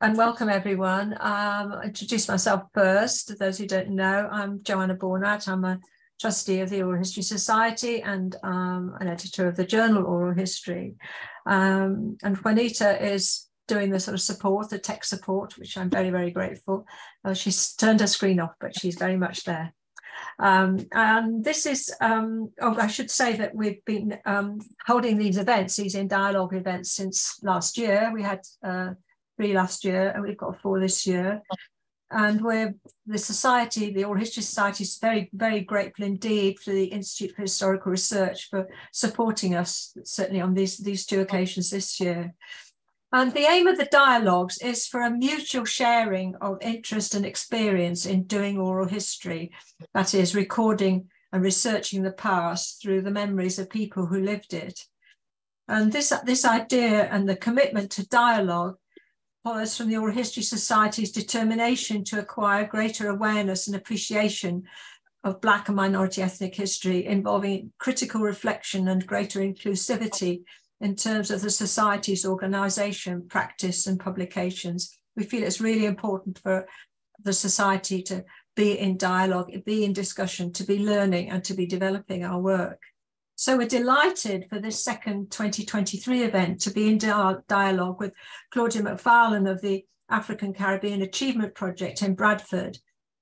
and welcome everyone. Um, introduce myself first. Those who don't know, I'm Joanna Bornat. I'm a trustee of the Oral History Society and um, an editor of the journal Oral History. Um, and Juanita is doing the sort of support, the tech support, which I'm very, very grateful. Uh, she's turned her screen off, but she's very much there. Um, and this is, um, oh, I should say that we've been um, holding these events, these in dialogue events since last year. We had uh, three last year, and we've got four this year. And we're the society, the Oral History Society, is very, very grateful indeed for the Institute for Historical Research for supporting us, certainly on these, these two occasions this year. And the aim of the dialogues is for a mutual sharing of interest and experience in doing oral history, that is, recording and researching the past through the memories of people who lived it. And this, this idea and the commitment to dialogue follows from the Oral History Society's determination to acquire greater awareness and appreciation of Black and minority ethnic history, involving critical reflection and greater inclusivity in terms of the Society's organisation, practice, and publications. We feel it's really important for the Society to be in dialogue, be in discussion, to be learning, and to be developing our work. So we're delighted for this second 2023 event to be in dialogue with Claudia McFarlane of the African Caribbean Achievement Project in Bradford.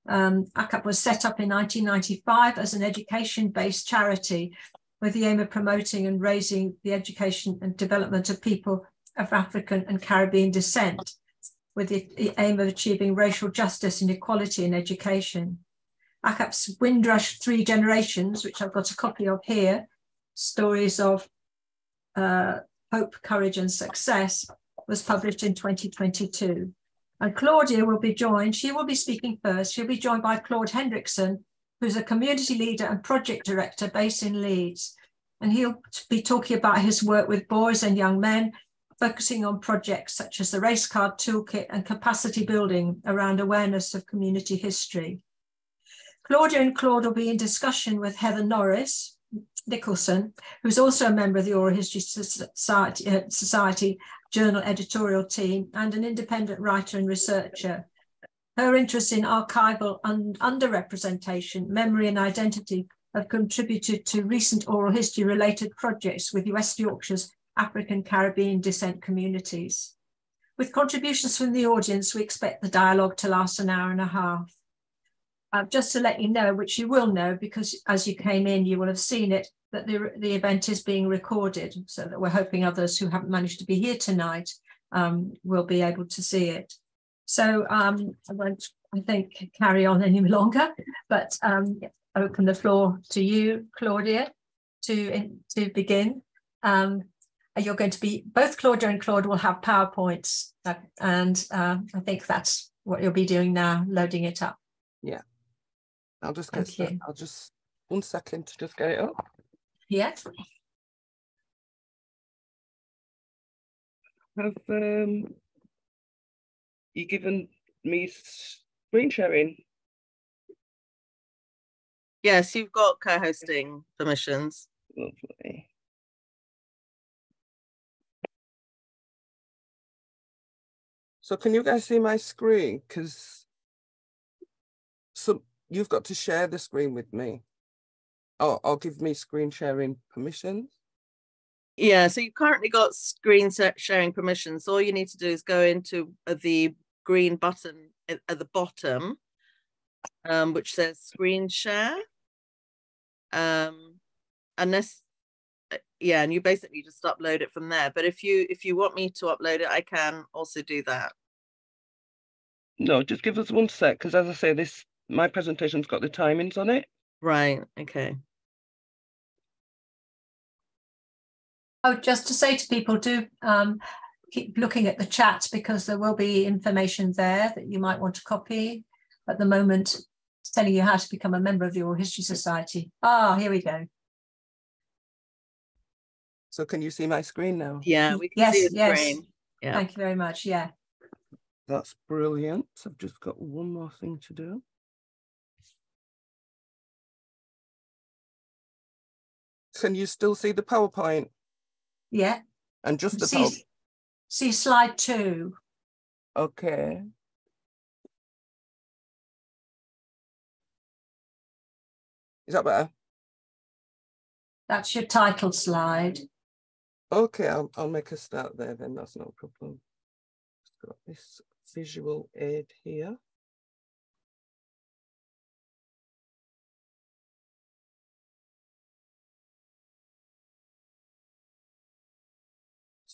Um, ACAP was set up in 1995 as an education-based charity with the aim of promoting and raising the education and development of people of African and Caribbean descent with the aim of achieving racial justice and equality in education. ACAP's Windrush Three Generations, which I've got a copy of here, stories of uh, hope, courage, and success was published in 2022. And Claudia will be joined, she will be speaking first. She'll be joined by Claude Hendrickson, who's a community leader and project director based in Leeds. And he'll be talking about his work with boys and young men, focusing on projects such as the Race Card Toolkit and capacity building around awareness of community history. Claudia and Claude will be in discussion with Heather Norris, Nicholson, who's also a member of the Oral History Society, uh, Society journal editorial team and an independent writer and researcher. Her interests in archival and underrepresentation, memory and identity have contributed to recent oral history related projects with West Yorkshire's African Caribbean descent communities. With contributions from the audience, we expect the dialogue to last an hour and a half. Uh, just to let you know, which you will know because as you came in, you will have seen it, that the, the event is being recorded so that we're hoping others who haven't managed to be here tonight um, will be able to see it. So um, I won't, I think, carry on any longer, but um, open the floor to you, Claudia, to, to begin. Um, you're going to be, both Claudia and Claude will have PowerPoints, uh, and uh, I think that's what you'll be doing now, loading it up. Yeah. I'll just get Thank I'll just one second to just get it up. Yes. Have um you given me screen sharing? Yes, you've got co-hosting permissions. Lovely. So can you guys see my screen? Because some you've got to share the screen with me. Oh, I'll give me screen sharing permissions. Yeah, so you've currently got screen sharing permissions. All you need to do is go into uh, the green button at the bottom, um, which says screen share. Um, and this, uh, yeah, and you basically just upload it from there. But if you if you want me to upload it, I can also do that. No, just give us one sec, because as I say, this my presentation's got the timings on it. Right. Okay. Oh, just to say to people, do um, keep looking at the chat because there will be information there that you might want to copy. At the moment, telling you how to become a member of the Oral History Society. Ah, here we go. So can you see my screen now? Yeah, we can yes, see the yes. screen. Yeah. Thank you very much. Yeah. That's brilliant. I've just got one more thing to do. Can you still see the PowerPoint? Yeah. And just the see, see slide two. Okay. Is that better? That's your title slide. Okay, I'll, I'll make a start there then, that's no problem. Got this visual aid here.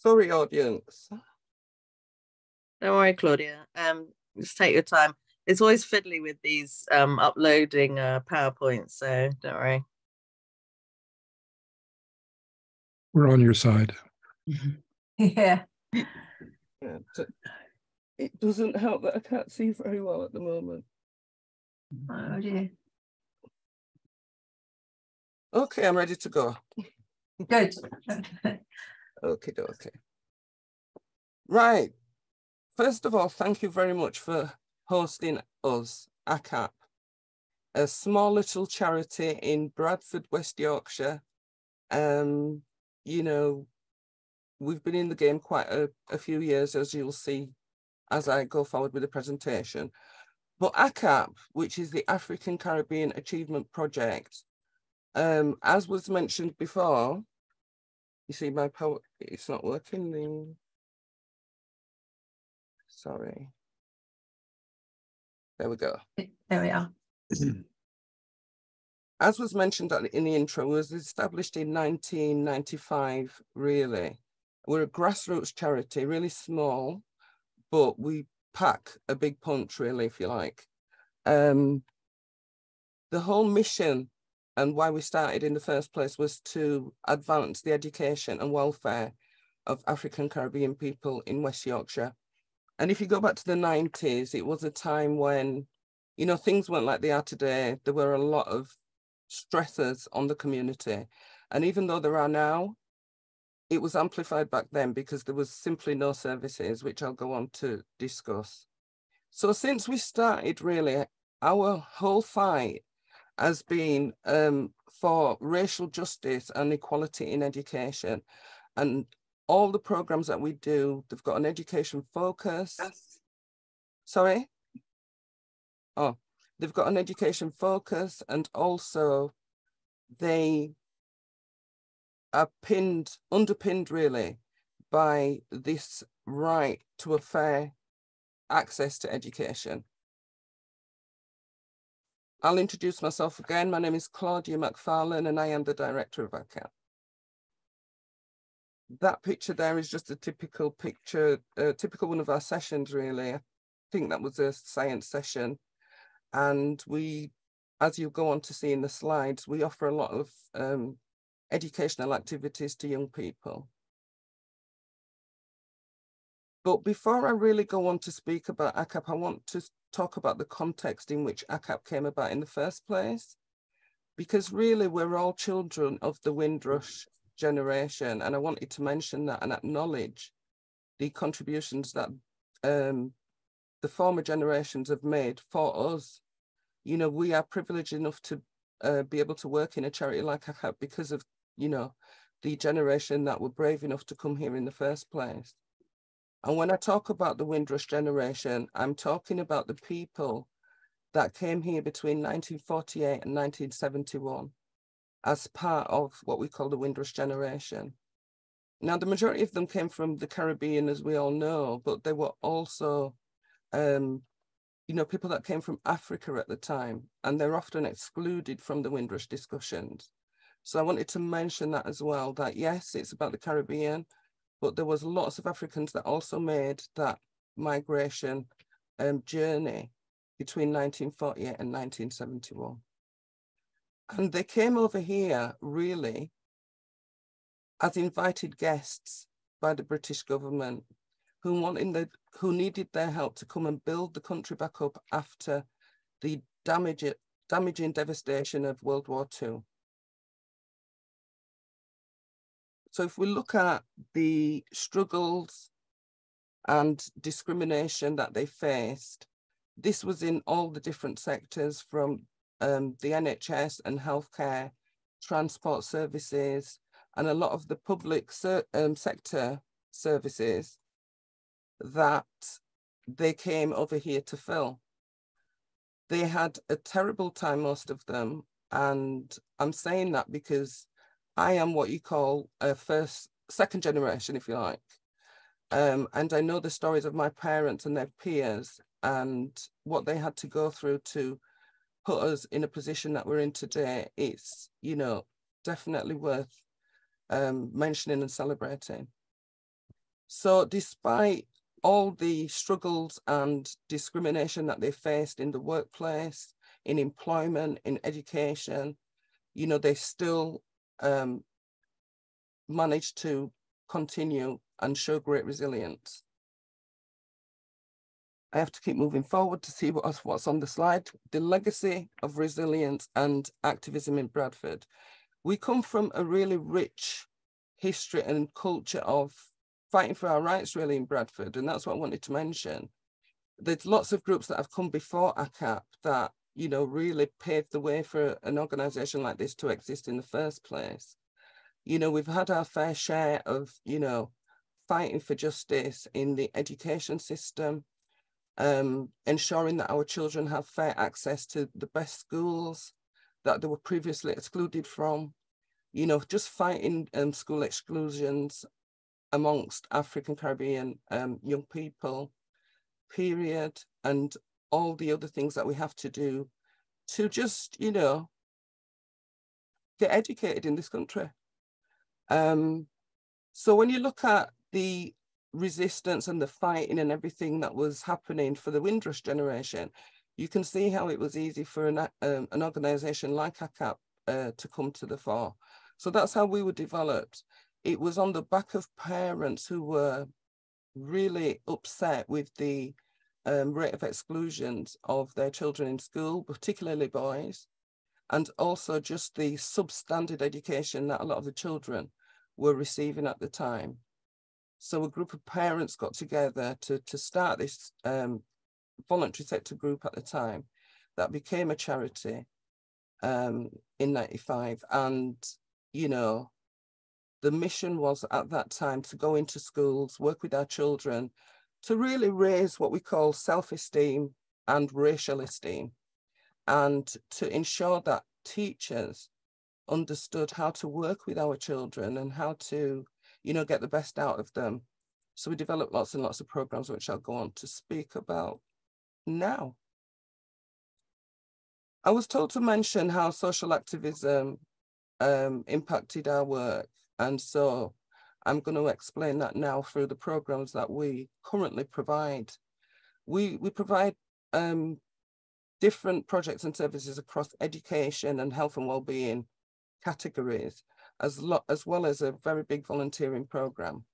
Sorry, audience. Don't worry, Claudia. Um, just take your time. It's always fiddly with these um uploading uh PowerPoints, so don't worry. We're on your side. Yeah. Yeah, it doesn't help that I can't see very well at the moment. Oh dear. Okay, I'm ready to go. Good. Okay, okay. Right. First of all, thank you very much for hosting us, ACAP, a small little charity in Bradford, West Yorkshire. Um, you know, we've been in the game quite a, a few years, as you'll see as I go forward with the presentation. But ACAP, which is the African Caribbean Achievement Project, um, as was mentioned before, you see my power, it's not working. Sorry. There we go. There we are. As was mentioned in the intro, was established in 1995, really. We're a grassroots charity, really small, but we pack a big punch, really, if you like. Um, the whole mission and why we started in the first place was to advance the education and welfare of African Caribbean people in West Yorkshire. And if you go back to the 90s, it was a time when, you know, things weren't like they are today. There were a lot of stressors on the community. And even though there are now, it was amplified back then because there was simply no services, which I'll go on to discuss. So since we started really, our whole fight has been um, for racial justice and equality in education. And all the programs that we do, they've got an education focus. Yes. Sorry? Oh, they've got an education focus and also they are pinned, underpinned really by this right to a fair access to education. I'll introduce myself again. My name is Claudia McFarlane and I am the director of ACAP. That picture there is just a typical picture, a typical one of our sessions really. I think that was a science session. And we, as you go on to see in the slides, we offer a lot of um, educational activities to young people. But before I really go on to speak about ACAP, I want to talk about the context in which ACAP came about in the first place. Because really, we're all children of the Windrush generation. And I wanted to mention that and acknowledge the contributions that um, the former generations have made for us. You know, we are privileged enough to uh, be able to work in a charity like ACAP because of, you know, the generation that were brave enough to come here in the first place. And when I talk about the Windrush generation, I'm talking about the people that came here between 1948 and 1971 as part of what we call the Windrush generation. Now, the majority of them came from the Caribbean, as we all know, but they were also, um, you know, people that came from Africa at the time, and they're often excluded from the Windrush discussions. So I wanted to mention that as well, that yes, it's about the Caribbean, but there was lots of Africans that also made that migration um, journey between 1948 and 1971. And they came over here really as invited guests by the British government who wanted the, who needed their help to come and build the country back up after the damage, damaging devastation of World War II. So if we look at the struggles and discrimination that they faced, this was in all the different sectors from um, the NHS and healthcare, transport services, and a lot of the public um, sector services that they came over here to fill. They had a terrible time, most of them. And I'm saying that because I am what you call a first, second generation, if you like. Um, and I know the stories of my parents and their peers and what they had to go through to put us in a position that we're in today. It's, you know, definitely worth um, mentioning and celebrating. So despite all the struggles and discrimination that they faced in the workplace, in employment, in education, you know, they still um, managed to continue and show great resilience. I have to keep moving forward to see what, what's on the slide. The legacy of resilience and activism in Bradford. We come from a really rich history and culture of fighting for our rights really in Bradford. And that's what I wanted to mention. There's lots of groups that have come before ACAP that, you know, really paved the way for an organization like this to exist in the first place. You know, we've had our fair share of, you know, fighting for justice in the education system, um, ensuring that our children have fair access to the best schools that they were previously excluded from, you know, just fighting um, school exclusions amongst African Caribbean um, young people, period, and all the other things that we have to do to just, you know, get educated in this country. Um, so when you look at the resistance and the fighting and everything that was happening for the Windrush generation, you can see how it was easy for an, um, an organization like ACAP uh, to come to the fore. So that's how we were developed it was on the back of parents who were really upset with the um, rate of exclusions of their children in school, particularly boys, and also just the substandard education that a lot of the children were receiving at the time. So a group of parents got together to, to start this um, voluntary sector group at the time that became a charity um, in 95. And, you know, the mission was at that time to go into schools, work with our children, to really raise what we call self-esteem and racial esteem, and to ensure that teachers understood how to work with our children and how to, you know, get the best out of them. So we developed lots and lots of programs, which I'll go on to speak about now. I was told to mention how social activism um, impacted our work. And so I'm going to explain that now through the programs that we currently provide. We, we provide um, different projects and services across education and health and well-being categories, as, as well as a very big volunteering program.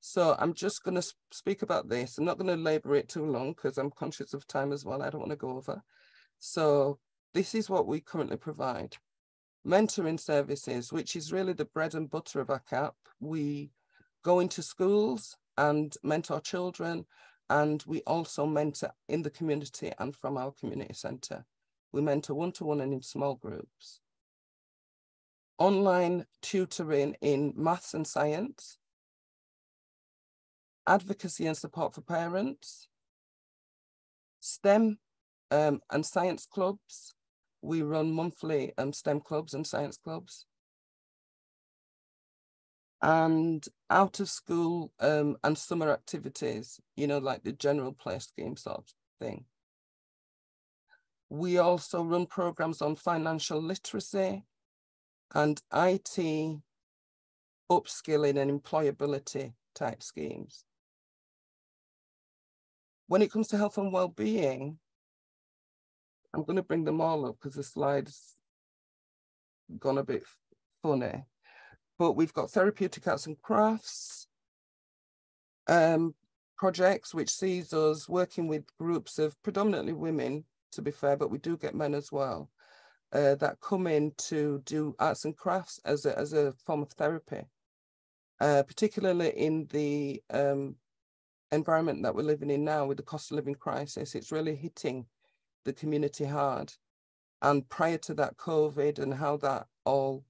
So I'm just going to speak about this. I'm not going to labor it too long because I'm conscious of time as well. I don't want to go over. So this is what we currently provide mentoring services, which is really the bread and butter of ACAP. We go into schools and mentor children, and we also mentor in the community and from our community centre. We mentor one-to-one and in small groups. Online tutoring in maths and science, advocacy and support for parents, STEM um, and science clubs, we run monthly um, STEM clubs and science clubs. And out of school um, and summer activities, you know, like the general play scheme sort of thing. We also run programs on financial literacy and IT upskilling and employability type schemes. When it comes to health and well-being, I'm going to bring them all up because the slide's gone a bit funny. But we've got therapeutic arts and crafts um, projects, which sees us working with groups of predominantly women, to be fair, but we do get men as well, uh, that come in to do arts and crafts as a, as a form of therapy, uh, particularly in the um, environment that we're living in now with the cost of living crisis. It's really hitting the community hard. And prior to that, COVID and how that all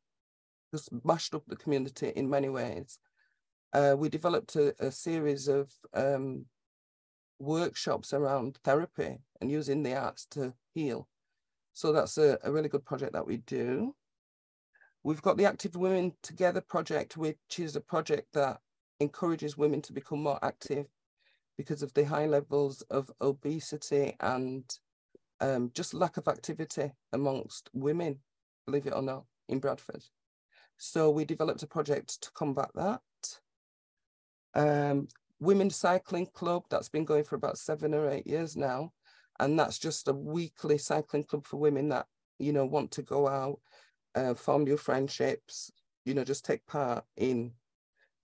just mashed up the community in many ways, uh, we developed a, a series of um, workshops around therapy and using the arts to heal. So that's a, a really good project that we do. We've got the Active Women Together project, which is a project that encourages women to become more active because of the high levels of obesity and um, just lack of activity amongst women, believe it or not, in Bradford. So we developed a project to combat that. Um, Women's Cycling Club, that's been going for about seven or eight years now. And that's just a weekly cycling club for women that, you know, want to go out, uh, form new friendships, you know, just take part in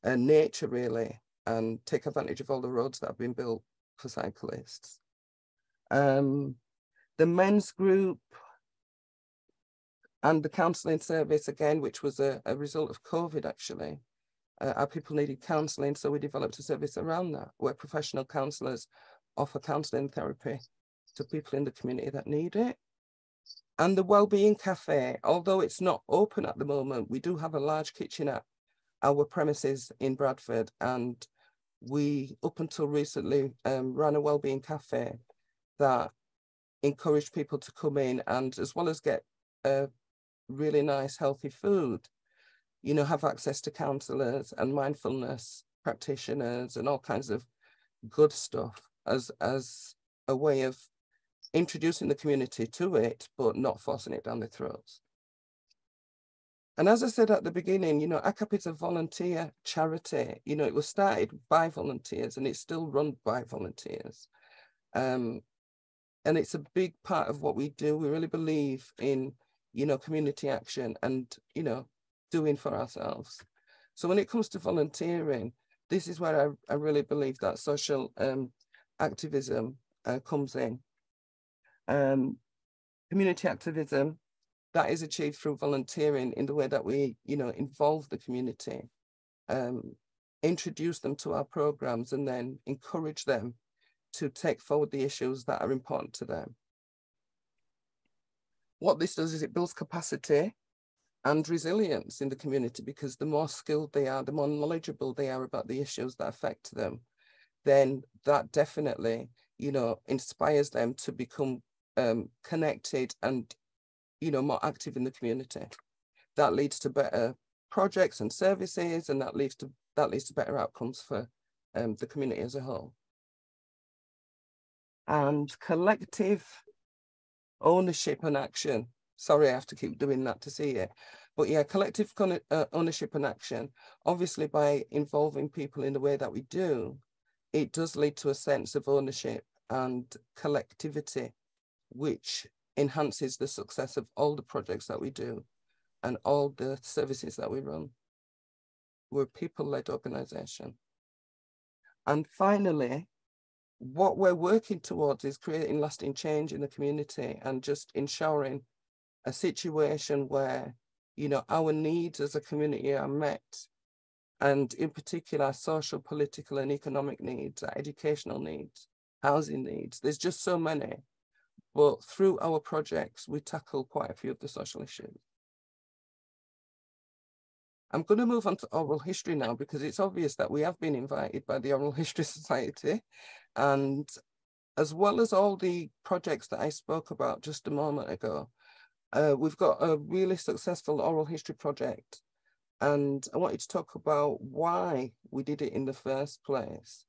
uh, nature really and take advantage of all the roads that have been built for cyclists. Um, the men's group and the counselling service again, which was a, a result of COVID actually. Uh, our people needed counselling, so we developed a service around that where professional counsellors offer counselling therapy to people in the community that need it. And the Wellbeing Cafe, although it's not open at the moment, we do have a large kitchen at our premises in Bradford. And we, up until recently, um, ran a Wellbeing Cafe that encouraged people to come in and as well as get a really nice, healthy food, you know, have access to counselors and mindfulness practitioners and all kinds of good stuff as as a way of introducing the community to it, but not forcing it down their throats. And as I said at the beginning, you know, ACAP is a volunteer charity. You know, it was started by volunteers and it's still run by volunteers. Um, and it's a big part of what we do. We really believe in, you know, community action and, you know, doing for ourselves. So when it comes to volunteering, this is where I, I really believe that social um, activism uh, comes in um, community activism that is achieved through volunteering in the way that we, you know, involve the community, um, introduce them to our programs, and then encourage them to take forward the issues that are important to them. What this does is it builds capacity and resilience in the community because the more skilled they are, the more knowledgeable they are about the issues that affect them, then that definitely, you know, inspires them to become um, connected and you know more active in the community. That leads to better projects and services, and that leads to that leads to better outcomes for um, the community as a whole. And collective ownership and action. Sorry, I have to keep doing that to see it. But yeah, collective uh, ownership and action, obviously by involving people in the way that we do, it does lead to a sense of ownership and collectivity which enhances the success of all the projects that we do and all the services that we run. We're a people-led organization. And finally, what we're working towards is creating lasting change in the community and just ensuring a situation where, you know, our needs as a community are met. And in particular, social, political, and economic needs, educational needs, housing needs. There's just so many but through our projects, we tackle quite a few of the social issues. I'm going to move on to oral history now because it's obvious that we have been invited by the Oral History Society and as well as all the projects that I spoke about just a moment ago, uh, we've got a really successful oral history project and I wanted to talk about why we did it in the first place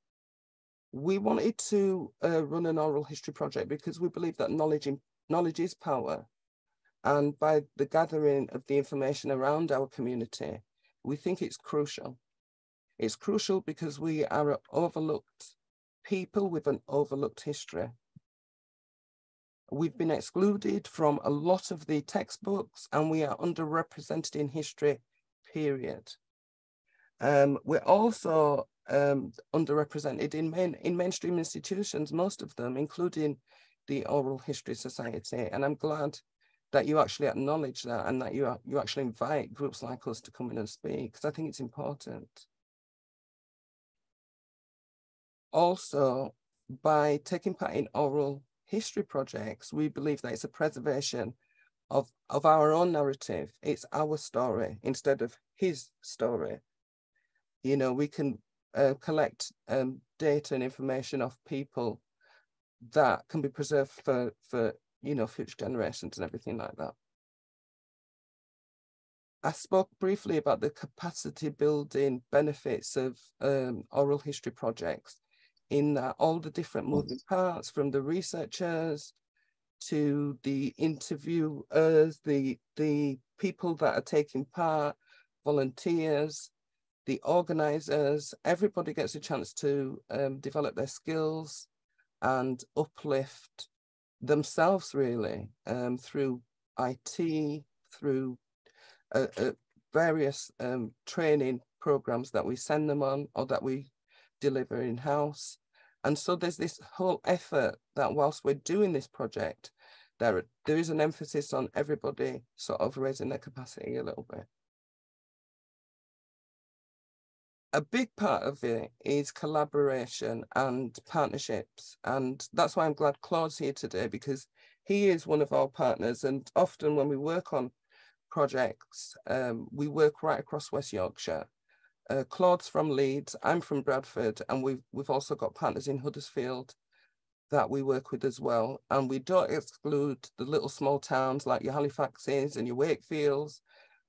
we wanted to uh, run an oral history project because we believe that knowledge, in, knowledge is power. And by the gathering of the information around our community, we think it's crucial. It's crucial because we are overlooked people with an overlooked history. We've been excluded from a lot of the textbooks and we are underrepresented in history, period. Um, we're also um, underrepresented in main in mainstream institutions, most of them, including the Oral History Society. And I'm glad that you actually acknowledge that and that you you actually invite groups like us to come in and speak because I think it's important. Also, by taking part in oral history projects, we believe that it's a preservation of, of our own narrative. It's our story instead of his story. You know, we can uh, collect um, data and information of people that can be preserved for, for, you know, future generations and everything like that. I spoke briefly about the capacity building benefits of um, oral history projects in that all the different moving parts from the researchers to the interviewers, the, the people that are taking part, volunteers, the organizers, everybody gets a chance to um, develop their skills and uplift themselves really um, through IT, through uh, uh, various um, training programs that we send them on or that we deliver in-house. And so there's this whole effort that whilst we're doing this project, there, there is an emphasis on everybody sort of raising their capacity a little bit. A big part of it is collaboration and partnerships. And that's why I'm glad Claude's here today because he is one of our partners. And often when we work on projects. Um, we work right across West Yorkshire. Uh, Claude's from Leeds, I'm from Bradford, and we've, we've also got partners in Huddersfield that we work with as well. And we don't exclude the little small towns like your Halifaxes and your Wakefields,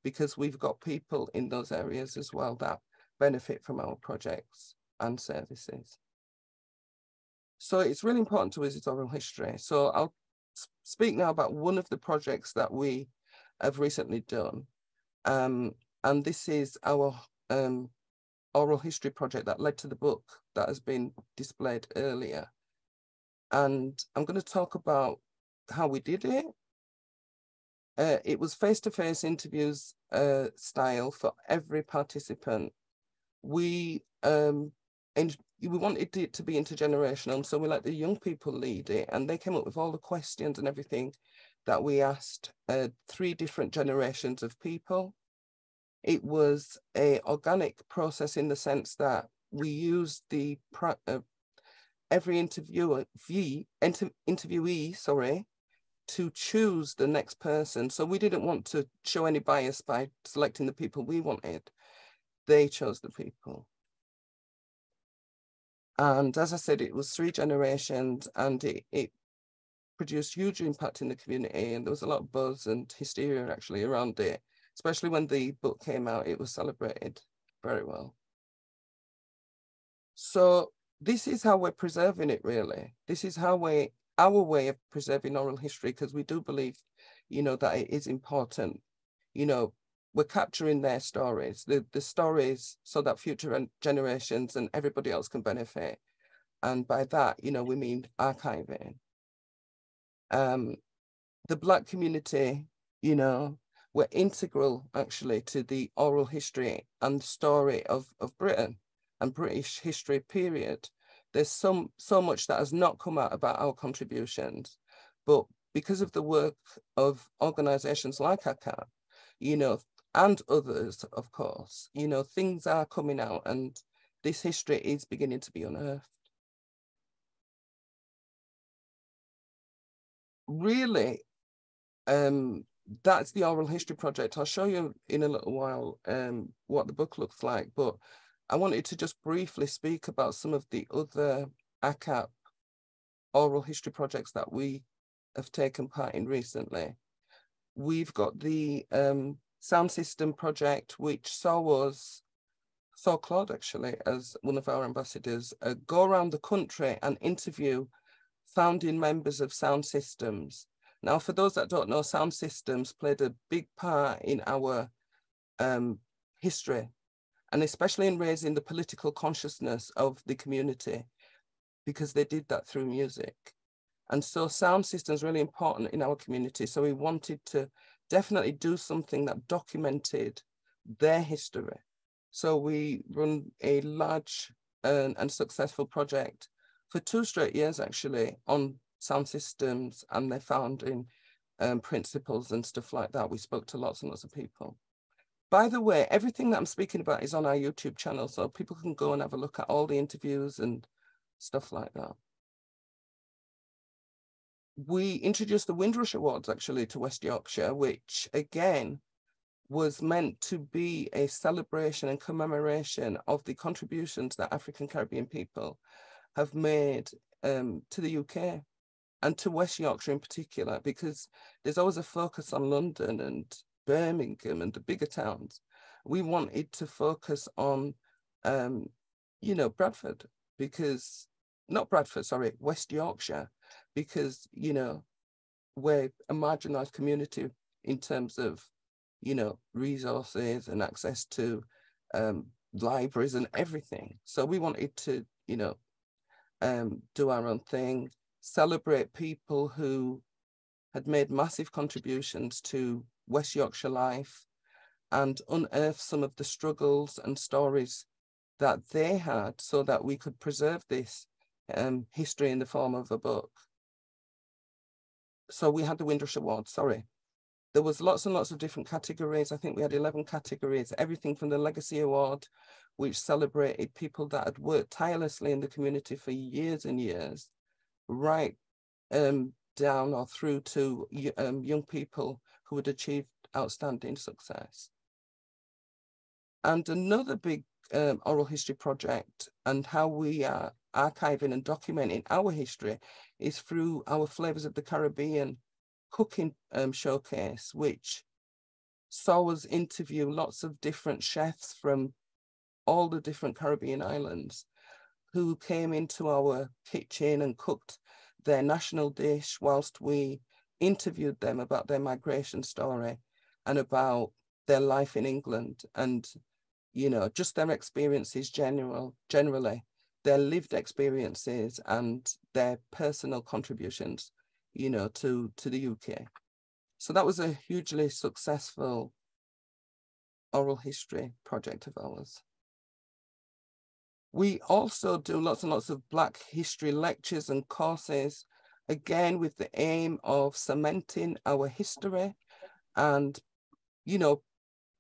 because we've got people in those areas as well that benefit from our projects and services. So it's really important to visit oral history. So I'll speak now about one of the projects that we have recently done. Um, and this is our um, oral history project that led to the book that has been displayed earlier. And I'm going to talk about how we did it. Uh, it was face-to-face -face interviews uh, style for every participant. We um, and we wanted it to be intergenerational, so we let the young people lead it, and they came up with all the questions and everything that we asked uh, three different generations of people. It was a organic process in the sense that we used the uh, every interviewer inter, interviewee sorry to choose the next person. So we didn't want to show any bias by selecting the people we wanted. They chose the people. And as I said, it was three generations and it, it produced huge impact in the community and there was a lot of buzz and hysteria actually around it especially when the book came out it was celebrated very well. So this is how we're preserving it really. This is how we our way of preserving oral history because we do believe you know that it is important. You know we're capturing their stories the, the stories so that future generations and everybody else can benefit. And by that you know we mean archiving. Um, the Black community, you know, were integral actually to the oral history and story of, of Britain and British history period. There's some so much that has not come out about our contributions, but because of the work of organizations like ACAP, you know, and others, of course, you know, things are coming out and this history is beginning to be unearthed. really, um, that's the oral history project. I'll show you in a little while um, what the book looks like, but I wanted to just briefly speak about some of the other ACAP oral history projects that we have taken part in recently. We've got the um, sound system project, which saw us, saw Claude actually as one of our ambassadors, uh, go around the country and interview founding members of Sound Systems. Now, for those that don't know, Sound Systems played a big part in our um, history, and especially in raising the political consciousness of the community, because they did that through music. And so sound systems really important in our community. So we wanted to definitely do something that documented their history. So we run a large and, and successful project for two straight years actually on sound systems and their founding um, principles and stuff like that. We spoke to lots and lots of people. By the way, everything that I'm speaking about is on our YouTube channel, so people can go and have a look at all the interviews and stuff like that. We introduced the Windrush Awards actually to West Yorkshire, which again was meant to be a celebration and commemoration of the contributions that African Caribbean people have made um, to the UK and to West Yorkshire in particular, because there's always a focus on London and Birmingham and the bigger towns. We wanted to focus on, um, you know, Bradford, because not Bradford, sorry, West Yorkshire, because, you know, we're a marginalized community in terms of, you know, resources and access to um, libraries and everything. So we wanted to, you know, um, do our own thing, celebrate people who had made massive contributions to West Yorkshire life and unearth some of the struggles and stories that they had so that we could preserve this um, history in the form of a book. So we had the Windrush Award, sorry. There was lots and lots of different categories. I think we had 11 categories, everything from the Legacy Award, which celebrated people that had worked tirelessly in the community for years and years, right um, down or through to um, young people who had achieved outstanding success. And another big um, oral history project and how we are archiving and documenting our history is through our Flavors of the Caribbean cooking um, showcase, which saw us interview lots of different chefs from all the different Caribbean islands who came into our kitchen and cooked their national dish whilst we interviewed them about their migration story and about their life in England and you know just their experiences general generally their lived experiences and their personal contributions you know to to the UK so that was a hugely successful oral history project of ours we also do lots and lots of Black history lectures and courses, again, with the aim of cementing our history and, you know,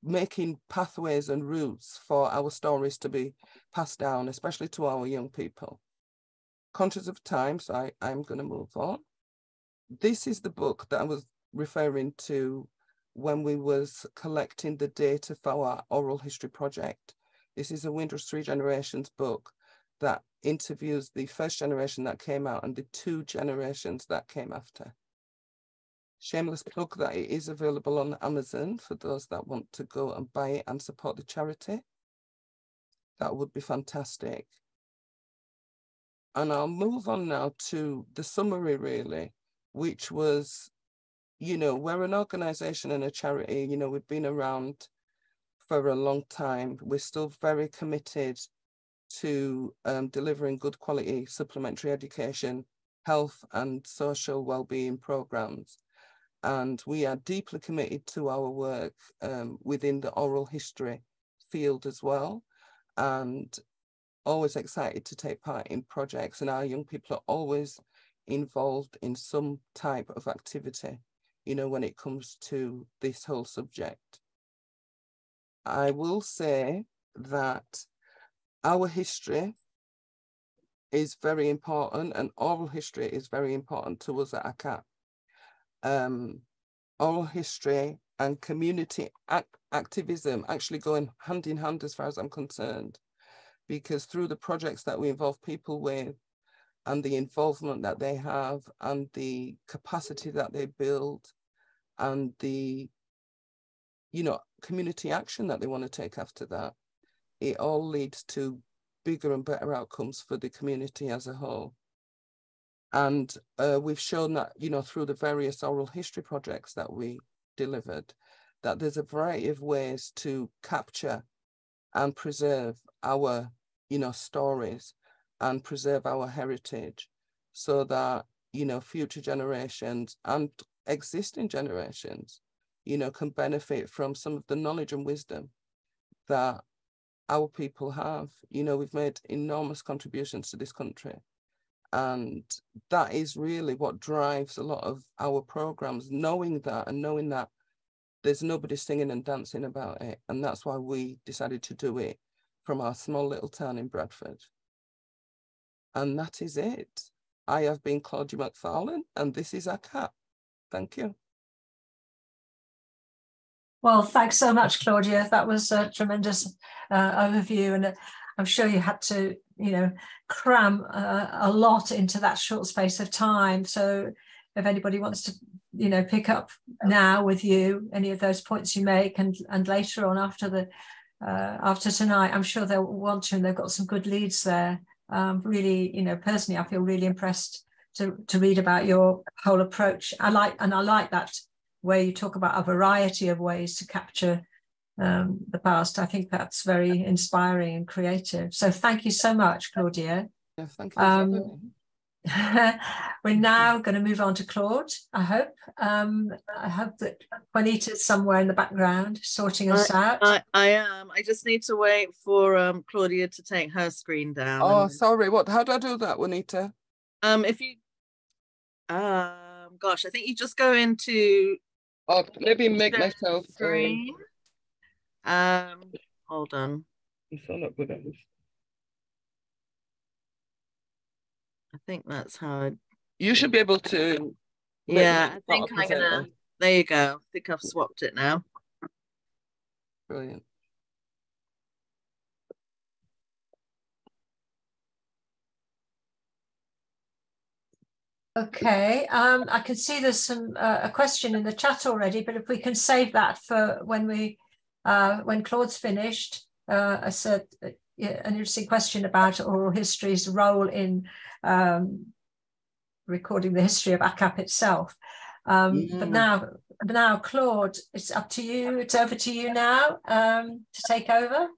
making pathways and routes for our stories to be passed down, especially to our young people. Conscious of time, so I, I'm going to move on. This is the book that I was referring to when we was collecting the data for our oral history project. This is a Windrush Three Generations book that interviews the first generation that came out and the two generations that came after. Shameless plug that it is available on Amazon for those that want to go and buy it and support the charity. That would be fantastic. And I'll move on now to the summary, really, which was, you know, we're an organization and a charity, you know, we've been around for a long time. We're still very committed to um, delivering good quality supplementary education, health and social well-being programs. And we are deeply committed to our work um, within the oral history field as well. And always excited to take part in projects and our young people are always involved in some type of activity, you know, when it comes to this whole subject. I will say that our history is very important and oral history is very important to us at ACAP. Um, oral history and community ac activism actually going hand in hand as far as I'm concerned, because through the projects that we involve people with and the involvement that they have and the capacity that they build and the you know, community action that they want to take after that, it all leads to bigger and better outcomes for the community as a whole. And uh, we've shown that, you know, through the various oral history projects that we delivered, that there's a variety of ways to capture and preserve our, you know, stories and preserve our heritage so that, you know, future generations and existing generations you know, can benefit from some of the knowledge and wisdom that our people have. You know, we've made enormous contributions to this country. And that is really what drives a lot of our programs, knowing that and knowing that there's nobody singing and dancing about it. And that's why we decided to do it from our small little town in Bradford. And that is it. I have been Claudia McFarlane, and this is ACAP. Thank you. Well, thanks so much, Claudia. That was a tremendous uh, overview, and I'm sure you had to, you know, cram uh, a lot into that short space of time. So, if anybody wants to, you know, pick up now with you any of those points you make, and and later on after the uh, after tonight, I'm sure they'll want to, and they've got some good leads there. Um, really, you know, personally, I feel really impressed to to read about your whole approach. I like, and I like that where you talk about a variety of ways to capture um, the past. I think that's very inspiring and creative. So thank you so much, Claudia. Yeah, thank you. Um, we're now going to move on to Claude. I hope. Um, I hope that Juanita's somewhere in the background sorting us I, out. I, I am. I just need to wait for um, Claudia to take her screen down. Oh, and- sorry. What? How do I do that, Juanita? um, if you, um, gosh, I think you just go into Oh, let me make Share myself. Um, screen. Um, hold on. I'm so not good at this. I think that's how. I, You should be able to. yeah, I think a I'm gonna. There you go. I think I've swapped it now. Brilliant. Okay, um, I can see there's some uh, a question in the chat already, but if we can save that for when we uh, when Claude's finished. Uh, I said uh, yeah, an interesting question about oral history's role in um, recording the history of ACAP itself. Um, But Mm. now, but now, Claude, it's up to you. It's over to you now um, to take over.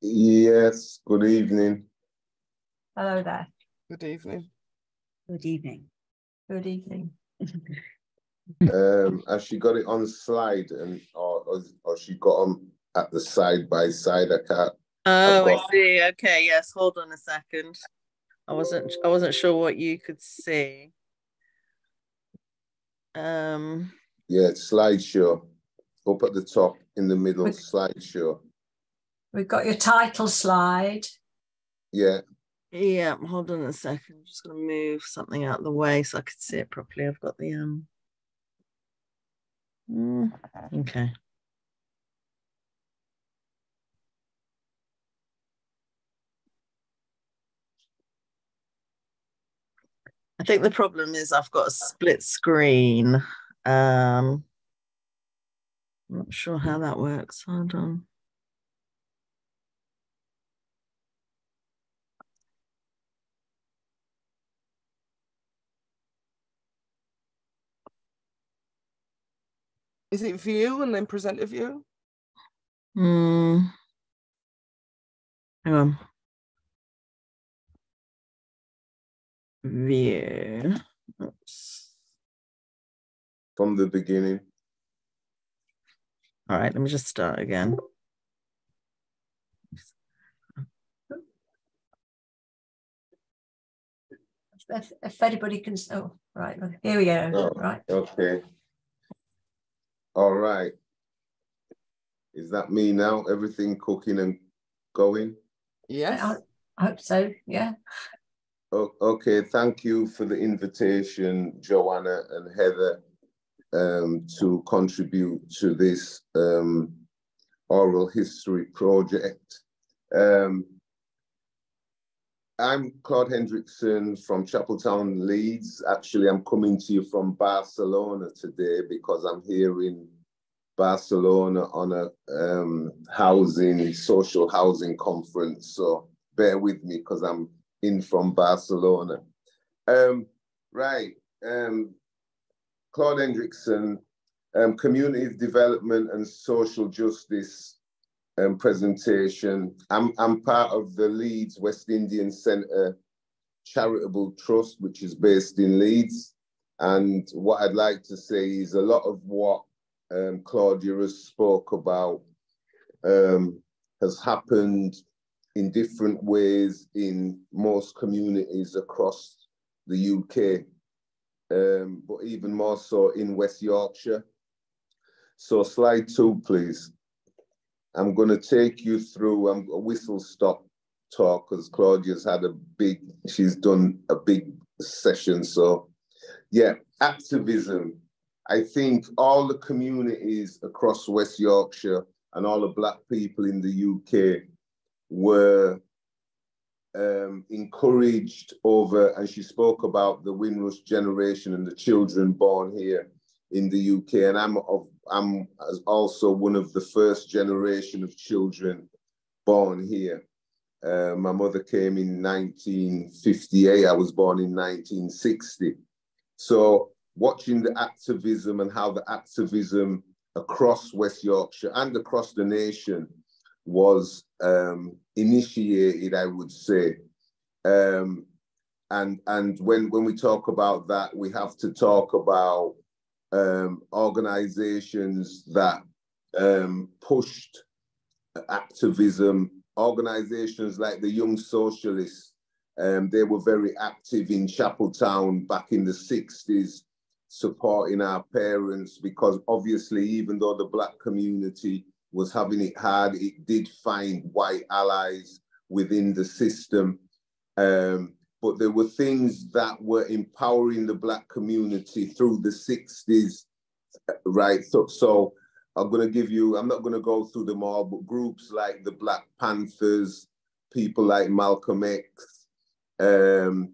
Yes, good evening. Hello there. Good evening. Good evening. Good evening. Um, has she got it on slide and or or, or she got them at the side by side? I can't. Oh, I see. Okay, yes. Hold on a second. I wasn't. I wasn't sure what you could see. Um. Yeah, slideshow up at the top in the middle. Okay. Slideshow. We've got your title slide. Yeah, Yeah. Hold on a second. I'm just gonna move something out of the way so I could see it properly. I've got the um. mm, okay. I think the problem is I've got a split screen. Um, I'm not sure how that works. Hold on. Is it view and then present a view? Hmm. Hang on. View. Oops. from the beginning. All right, let me just start again. If, if anybody can, oh, right, here we go. Oh. Right. Okay. All right. Is that me now? Everything cooking and going? Yes. I I hope so. Yeah. O- Okay, thank you for the invitation, Joanna and Heather, um, to contribute to this um, oral history project. Um, I'm Claude Hendrickson from Chapeltown, Leeds. Actually, I'm coming to you from Barcelona today because I'm here in Barcelona on a um, housing, social housing conference. So bear with me because I'm in from Barcelona. Um, right. Um, Claude Hendrickson, um, Community Development and Social Justice um, presentation. I'm, I'm part of the Leeds West Indian Centre Charitable Trust, which is based in Leeds. And what I'd like to say is a lot of what um, Claudia has spoke about um, has happened in different ways in most communities across the UK, um, but even more so in West Yorkshire. So slide two, please. I'm going to take you through um, a whistle stop talk because Claudia's had a big, she's done a big session. So yeah, activism. I think all the communities across West Yorkshire and all the Black people in the UK were um, encouraged over, and she spoke about the Windrush generation and the children born here in the UK. And I'm of, I'm also one of the first generation of children born here. Uh, my mother came in 1958. I was born in 1960. So watching the activism and how the activism across West Yorkshire and across the nation was um, initiated, I would say. Um, and and when, when we talk about that, we have to talk about um, organizations that um, pushed activism, organizations like the Young Socialists. Um, they were very active in Chapel Town back in the 60s, supporting our parents because obviously, even though the Black community was having it hard. It did find white allies within the system. Um, but there were things that were empowering the Black community through the 60s, right? So, so I'm going to give you, I'm not going to go through them all, but groups like the Black Panthers, people like Malcolm X, um,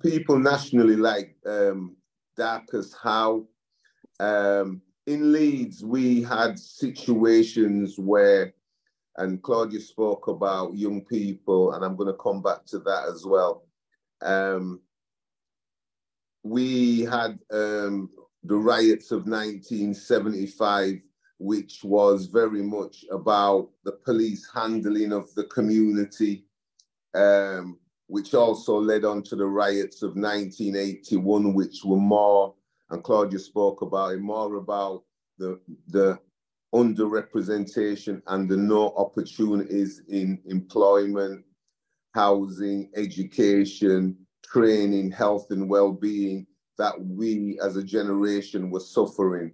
people nationally like um, Darcus Howe, um, in Leeds, we had situations where, and Claudia spoke about young people, and I'm going to come back to that as well. Um, we had um, the riots of 1975, which was very much about the police handling of the community, um, which also led on to the riots of 1981, which were more and Claudia spoke about it more about the the underrepresentation and the no opportunities in employment, housing, education, training, health and well-being that we as a generation were suffering.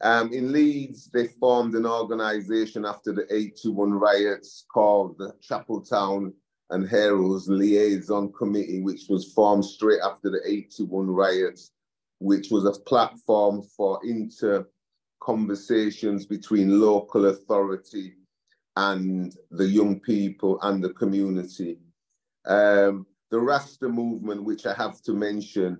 Um, in Leeds, they formed an organization after the 81 riots called the Chapel Town and Harehills Liaison Committee, which was formed straight after the 81 riots which was a platform for inter conversations between local authority and the young people and the community. Um, the Rasta movement, which I have to mention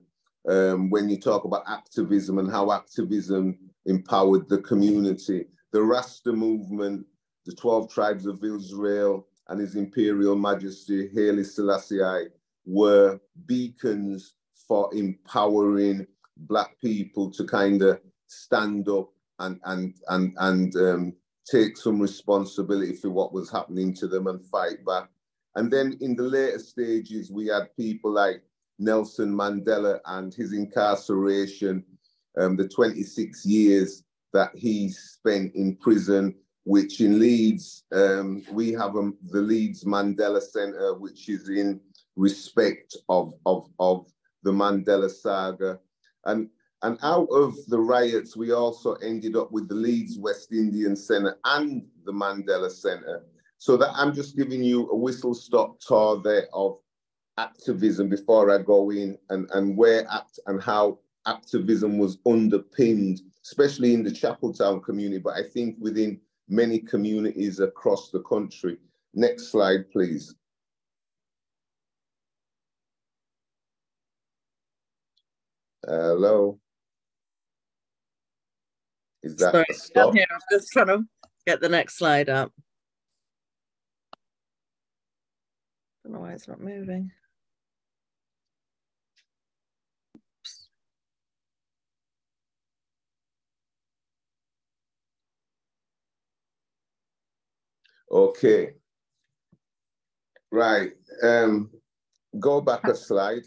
um, when you talk about activism and how activism empowered the community, the Rasta movement, the 12 tribes of Israel, and His Imperial Majesty Haile Selassie were beacons for empowering black people to kind of stand up and and and and um, take some responsibility for what was happening to them and fight back. And then in the later stages, we had people like Nelson Mandela and his incarceration, um, the 26 years that he spent in prison, which in Leeds, um, we have um, the Leeds Mandela Center, which is in respect of, of, of the Mandela saga. And, and out of the riots, we also ended up with the Leeds West Indian Centre and the Mandela Centre. So that I'm just giving you a whistle stop tour there of activism before I go in and, and where act and how activism was underpinned, especially in the Chapeltown community, but I think within many communities across the country. Next slide, please. Hello. Is that Sorry, stop? I'm here. I'm just trying to get the next slide up. I don't know why it's not moving. Oops. Okay. Right. Um, go back a slide.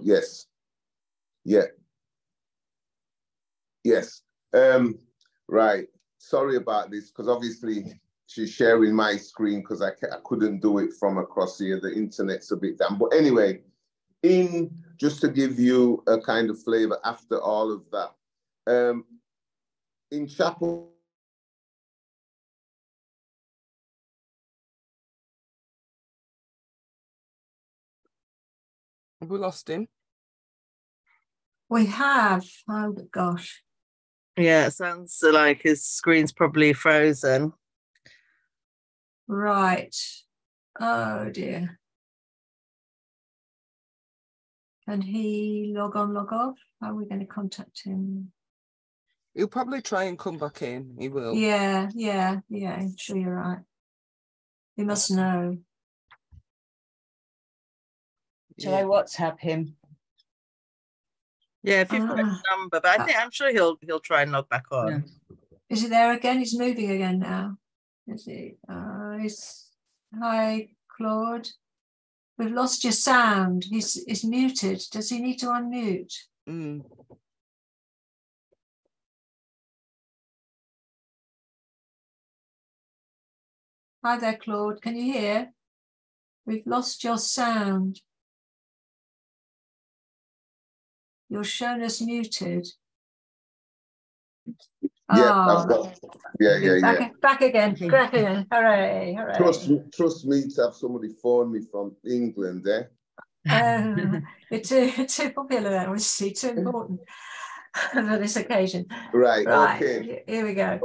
Yes. Yeah. Yes. Um, right. Sorry about this because obviously she's sharing my screen because I, I couldn't do it from across here. The internet's a bit down. But anyway, in just to give you a kind of flavor after all of that, um, in Chapel Have we lost him? We have. Oh gosh. Yeah, it sounds like his screen's probably frozen. Right. Oh dear. Can he log on, log off? How are we going to contact him? He'll probably try and come back in. He will. Yeah, yeah, yeah. I'm sure you're right. He must know. Shall I WhatsApp him? Yeah, if you've got his Ah. number, but I think I'm sure he'll he'll try and log back on. Is he there again? He's moving again now. Is he? Uh, he's, hi, Claude. We've lost your sound. He's, he's muted. Does he need to unmute? Mm. Hi there, Claude. Can you hear? We've lost your sound. You're shown as muted. Yeah, Ah, I've got, yeah, yeah, back, yeah. back again, back again. Hooray, hooray. Trust me, trust me to have somebody phone me from England, eh? Um, you're too, too popular there, obviously, too important for this occasion. Right, Right, okay. here we go.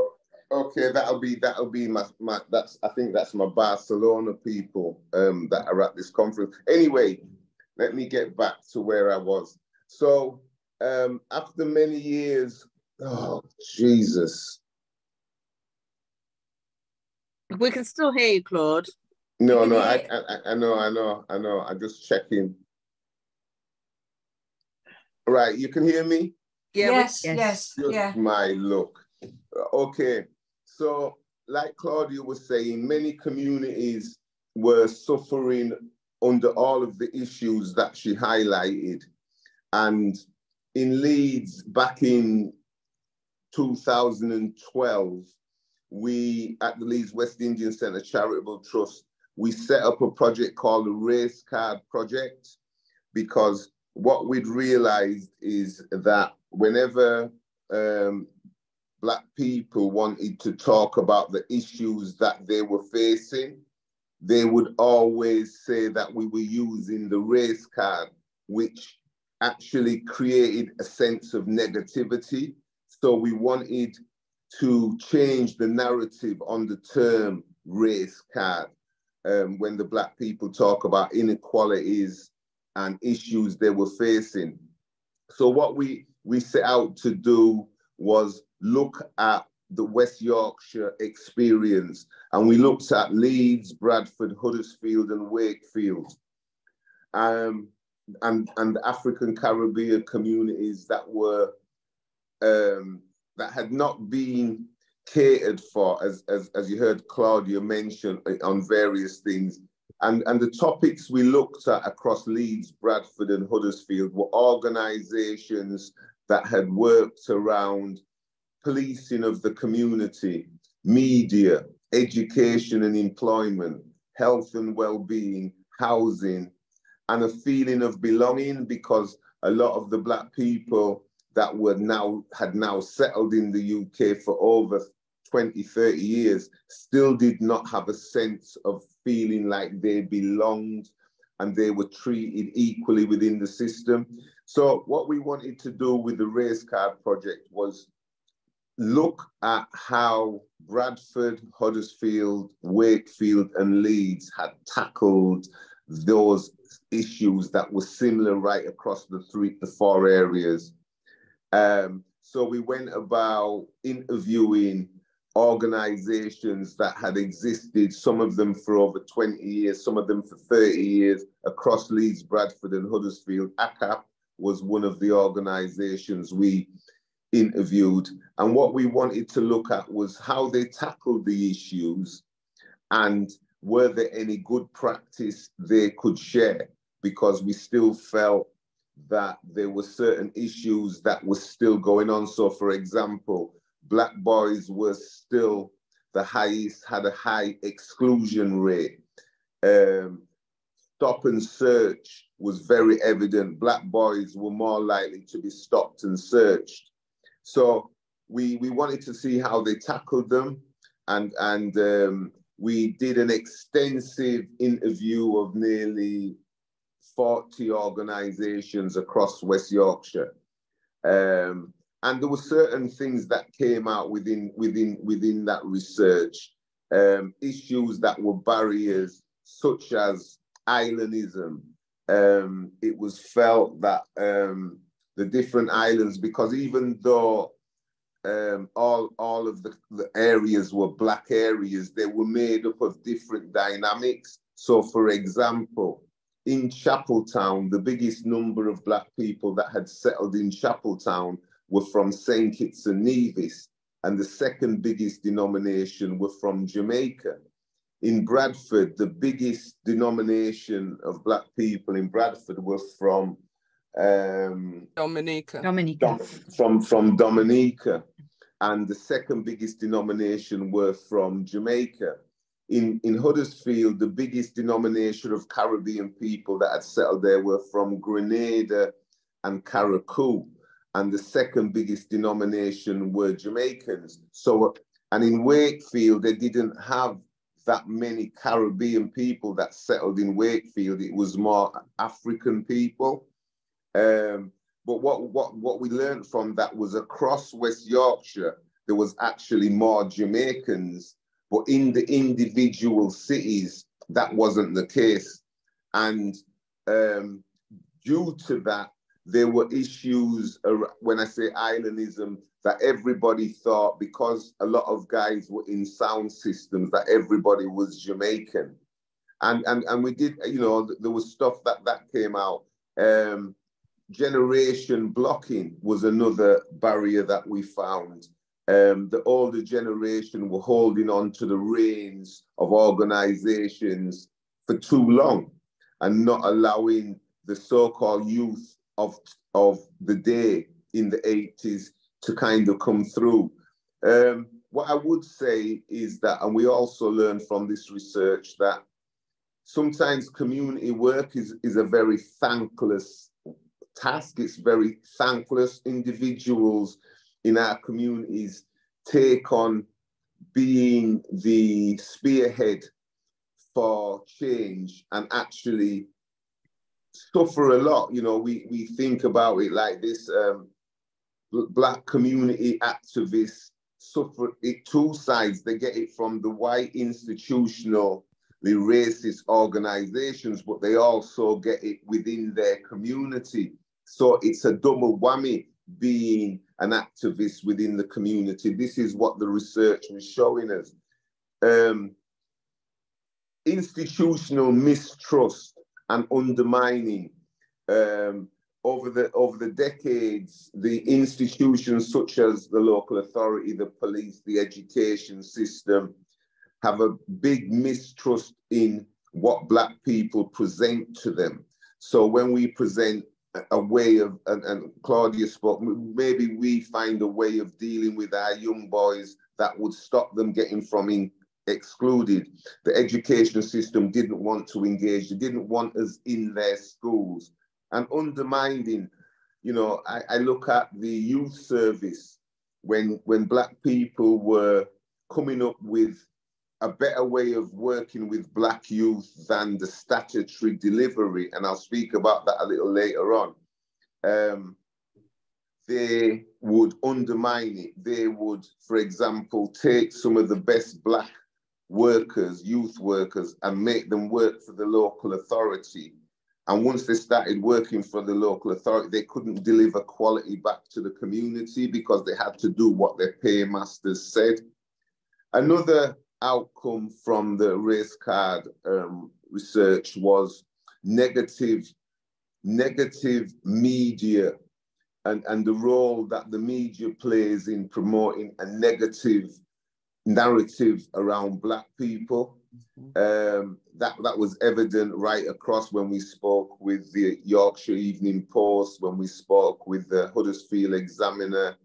Okay, that'll be that'll be my, my that's I think that's my Barcelona people um that are at this conference. Anyway, let me get back to where I was. So um after many years, oh Jesus. We can still hear you, Claude. No, no, I, I I know, I know, I know. I'm just checking. Right, you can hear me? Yeah, yes, yes. yes, Just yeah. my look. Okay, so like Claudia was saying, many communities were suffering under all of the issues that she highlighted. And in Leeds, back in 2012, we at the Leeds West Indian Centre Charitable Trust, we set up a project called the Race Card Project because what we'd realized is that whenever um, Black people wanted to talk about the issues that they were facing, they would always say that we were using the race card, which actually created a sense of negativity. So we wanted to change the narrative on the term race card um, when the Black people talk about inequalities and issues they were facing. So what we we set out to do was look at the West Yorkshire experience, and we looked at Leeds, Bradford, Huddersfield, and Wakefield, um, and and African Caribbean communities that were um, that had not been catered for, as, as as you heard Claudia mention uh, on various things. And, and the topics we looked at across Leeds, Bradford, and Huddersfield were organizations that had worked around policing of the community, media, education and employment, health and well-being, housing, and a feeling of belonging because a lot of the black people that were now had now settled in the UK for over 20, 30 years still did not have a sense of feeling like they belonged and they were treated equally within the system. So what we wanted to do with the race card project was look at how Bradford, Huddersfield, Wakefield, and Leeds had tackled those issues that were similar right across the three, the four areas. Um, so we went about interviewing organizations that had existed, some of them for over 20 years, some of them for 30 years across Leeds, Bradford, and Huddersfield. ACAP was one of the organizations we interviewed. And what we wanted to look at was how they tackled the issues and were there any good practice they could share? Because we still felt that there were certain issues that were still going on. So, for example, Black boys were still the highest, had a high exclusion rate. Um, stop and search was very evident. Black boys were more likely to be stopped and searched. So we we wanted to see how they tackled them, and and um, we did an extensive interview of nearly 40 organizations across West Yorkshire. Um, and there were certain things that came out within within within that research, um, issues that were barriers such as islandism. Um, it was felt that um, the different islands, because even though um, all all of the, the areas were black areas, they were made up of different dynamics. So, for example, in Chapeltown, the biggest number of black people that had settled in Chapeltown were from St. Kitts and Nevis, and the second biggest denomination were from Jamaica. In Bradford, the biggest denomination of black people in Bradford were from um, Dominica. Dominica. Dom- from from Dominica, and the second biggest denomination were from Jamaica. In in Huddersfield, the biggest denomination of Caribbean people that had settled there were from Grenada and Carriacou, and the second biggest denomination were Jamaicans. So, and in Wakefield, they didn't have that many Caribbean people that settled in Wakefield. It was more African people. Um, but what, what, what we learned from that was across West Yorkshire, there was actually more Jamaicans, but in the individual cities, that wasn't the case. And um, due to that, there were issues when I say islandism that everybody thought because a lot of guys were in sound systems that everybody was Jamaican. And, and, and we did, you know, there was stuff that, that came out. Um, generation blocking was another barrier that we found. Um, the older generation were holding on to the reins of organizations for too long and not allowing the so-called youth of, of the day in the 80s to kind of come through. Um, what I would say is that, and we also learned from this research that sometimes community work is, is a very thankless task. It's very thankless. Individuals in our communities take on being the spearhead for change and actually suffer a lot. You know, we, we think about it like this um, black community activists suffer it two sides. They get it from the white institutional the racist organizations, but they also get it within their community. So it's a double whammy being an activist within the community. This is what the research was showing us. Um, institutional mistrust and undermining um, over the over the decades, the institutions such as the local authority, the police, the education system, have a big mistrust in what Black people present to them. So when we present a way of, and, and, Claudia spoke, maybe we find a way of dealing with our young boys that would stop them getting from in, excluded. The education system didn't want to engage, they didn't want us in their schools. And undermining, you know, I, I look at the youth service when, when Black people were coming up with a better way of working with Black youth than the statutory delivery, and I'll speak about that a little later on. Um, they would undermine it. They would, for example, take some of the best Black workers, youth workers, and make them work for the local authority. And once they started working for the local authority, they couldn't deliver quality back to the community because they had to do what their paymasters said. Another outcome from the race card um, research was negative, negative media and, and the role that the media plays in promoting a negative narrative around Black people. Um, that, that was evident right across when we spoke with the Yorkshire Evening Post, when we spoke with the Huddersfield Examiner,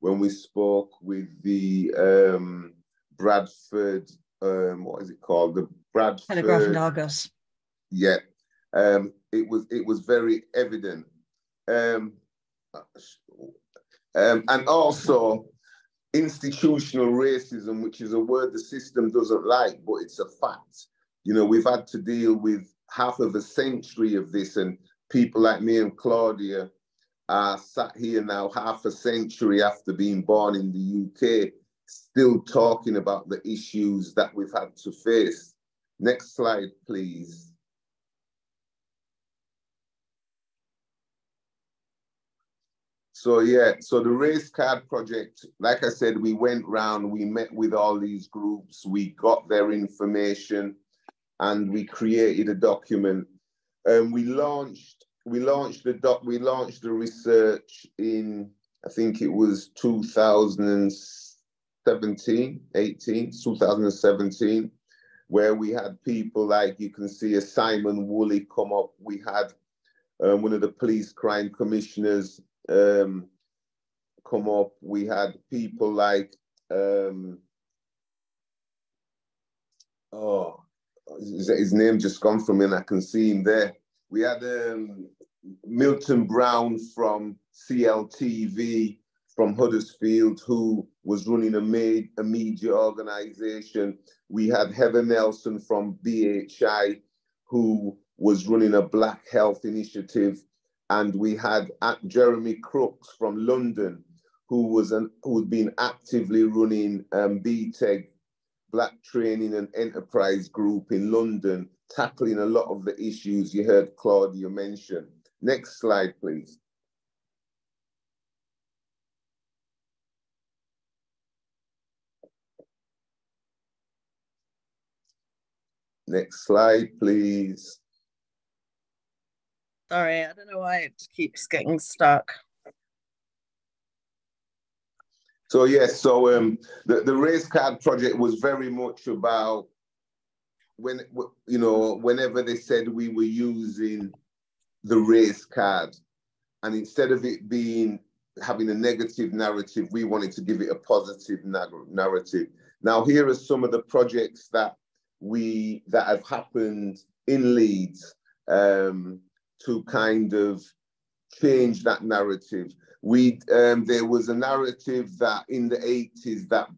when we spoke with the um, Bradford, um, what is it called? The Bradford Telegraph and Argus. Yeah, um, it was it was very evident, um, um, and also institutional racism, which is a word the system doesn't like, but it's a fact. You know, we've had to deal with half of a century of this, and people like me and Claudia are sat here now half a century after being born in the UK, still talking about the issues that we've had to face. Next slide, please. So yeah, so the race card project, like I said, we went round, we met with all these groups, we got their information, and we created a document. And um, we launched, we launched the doc, we launched the research in, I think it was 2017, 18, 2017, where we had people like you can see a Simon Woolley come up. We had um, one of the police crime commissioners um, come up. We had people like, um, oh, his, his, name just gone from me and I can see him there. We had um, Milton Brown from CLTV from Huddersfield, who was running a, a media organization. We had Heather Nelson from BHI, who was running a Black Health Initiative and we had Jeremy Crooks from London, who was an who had been actively running um, BTEG, Black Training and Enterprise Group in London, tackling a lot of the issues you heard Claudia mention. Next slide, please. Next slide, please. Sorry, I don't know why it keeps getting stuck. So yes, so um, the the race card project was very much about when you know whenever they said we were using the race card, and instead of it being having a negative narrative, we wanted to give it a positive narrative. Now here are some of the projects that we that have happened in Leeds. Um, to kind of change that narrative. We um, there was a narrative that in the 80s that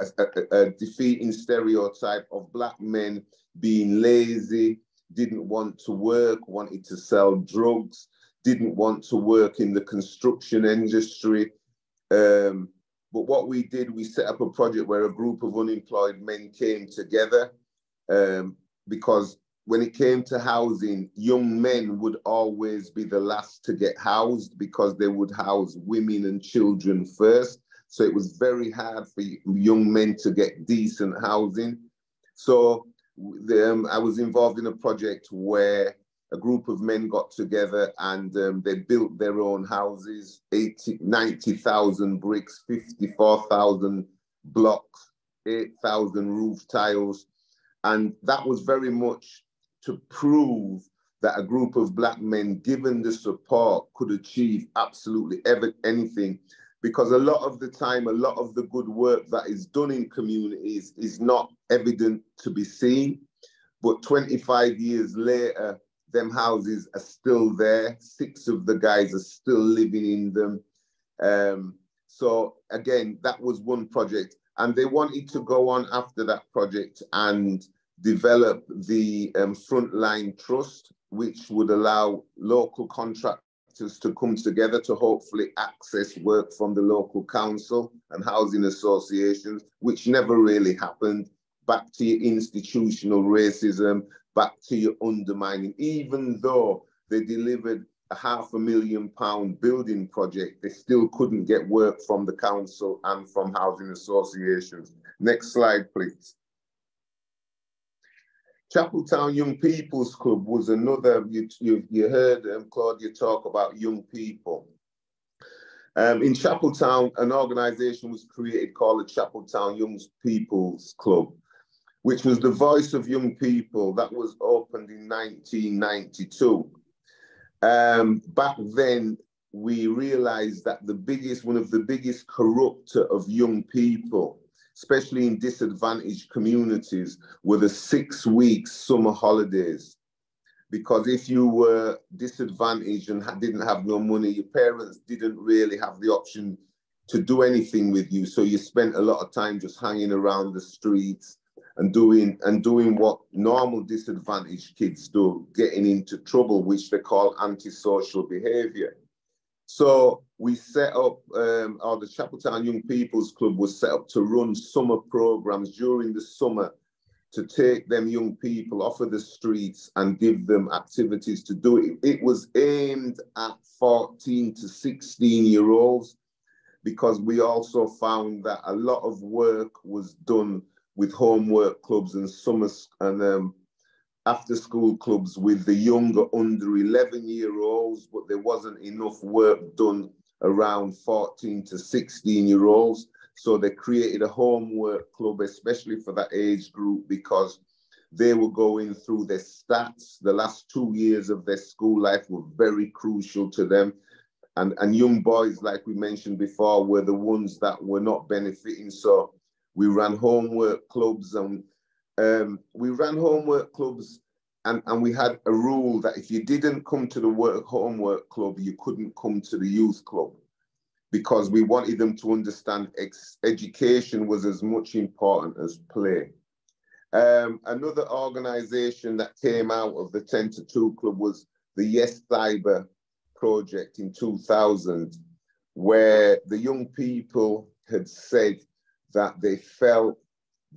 a, a, a defeating stereotype of black men being lazy, didn't want to work, wanted to sell drugs, didn't want to work in the construction industry. Um, but what we did, we set up a project where a group of unemployed men came together um, because when it came to housing, young men would always be the last to get housed because they would house women and children first. So it was very hard for young men to get decent housing. So the, um, I was involved in a project where a group of men got together and um, they built their own houses 80, 90,000 bricks, 54,000 blocks, 8,000 roof tiles. And that was very much to prove that a group of black men, given the support, could achieve absolutely ever anything. Because a lot of the time, a lot of the good work that is done in communities is not evident to be seen. But 25 years later, them houses are still there. Six of the guys are still living in them. Um, so again, that was one project. And they wanted to go on after that project and develop the um, frontline trust, which would allow local contractors to come together to hopefully access work from the local council and housing associations, which never really happened. Back to your institutional racism, back to your undermining, even though they delivered a half a million pound building project, they still couldn't get work from the council and from housing associations. Next slide, please. Chapeltown Young People's Club was another, you, you, you heard um, Claudia talk about young people. Um, in Chapeltown, an organization was created called the Chapeltown Young People's Club, which was the voice of young people that was opened in 1992. Um, back then, we realized that the biggest, one of the biggest corrupter of young people especially in disadvantaged communities, were the six weeks summer holidays. Because if you were disadvantaged and didn't have no money, your parents didn't really have the option to do anything with you. So you spent a lot of time just hanging around the streets and doing and doing what normal disadvantaged kids do, getting into trouble, which they call antisocial behavior. So we set up, um, or the Chapeltown Young People's Club was set up to run summer programs during the summer to take them young people off of the streets and give them activities to do it. It was aimed at 14 to 16 year olds because we also found that a lot of work was done with homework clubs and summer and um, after school clubs with the younger under 11 year olds, but there wasn't enough work done around 14 to 16 year olds. So they created a homework club, especially for that age group, because they were going through their stats. The last two years of their school life were very crucial to them. And, and young boys, like we mentioned before, were the ones that were not benefiting. So we ran homework clubs and um, we ran homework clubs and, and we had a rule that if you didn't come to the work homework club, you couldn't come to the youth club because we wanted them to understand education was as much important as play. Um, another organization that came out of the 10 to 2 club was the Yes Cyber project in 2000, where the young people had said that they felt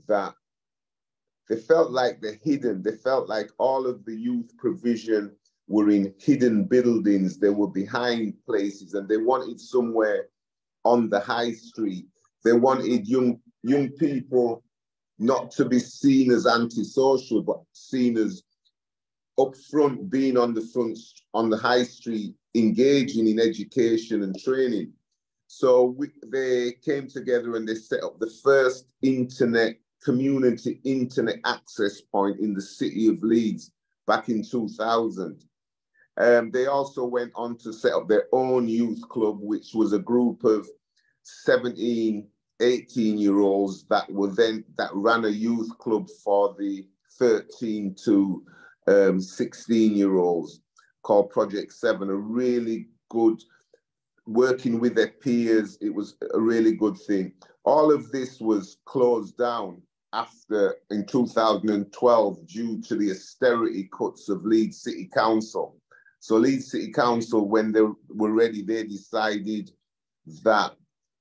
that they felt like they're hidden. They felt like all of the youth provision were in hidden buildings. They were behind places and they wanted somewhere on the high street. They wanted young, young people not to be seen as antisocial, but seen as upfront, being on the front, on the high street, engaging in education and training. So we, they came together and they set up the first internet community internet access point in the city of Leeds back in 2000. Um, they also went on to set up their own youth club, which was a group of 17, 18 year olds that were then that ran a youth club for the 13 to um, 16 year olds called Project Seven. A really good working with their peers. It was a really good thing. All of this was closed down after in 2012 due to the austerity cuts of Leeds City Council. So Leeds City Council, when they were ready, they decided that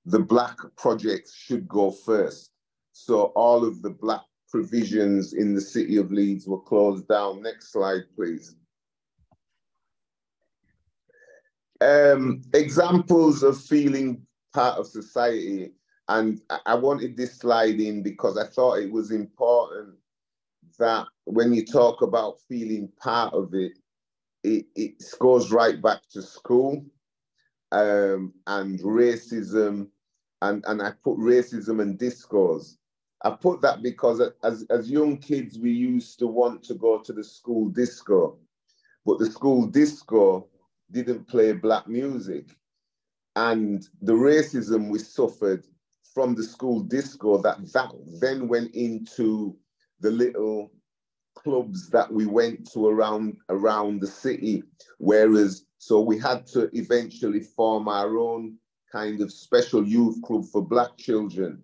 the black projects should go first. So all of the black provisions in the city of Leeds were closed down. Next slide, please. Um, examples of feeling part of society and I wanted this slide in because I thought it was important that when you talk about feeling part of it, it, it goes right back to school um, and racism. And, and I put racism and discourse. I put that because as, as young kids, we used to want to go to the school disco, but the school disco didn't play black music. And the racism we suffered from the school disco that that then went into the little clubs that we went to around around the city. Whereas so we had to eventually form our own kind of special youth club for black children.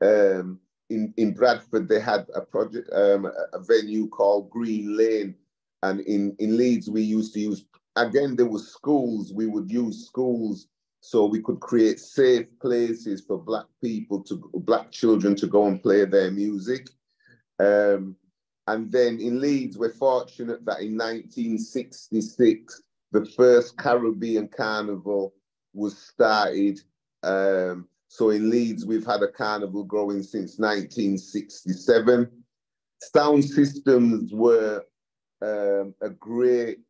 Um, in in bradford they had a project um, a venue called green lane. And in in leeds we used to use again there were schools we would use schools so we could create safe places for black people to black children to go and play their music. Um, and then in leeds we're fortunate that in 1966 the first caribbean carnival was started. Um, so in leeds we've had a carnival growing since 1967 sound systems were um, a great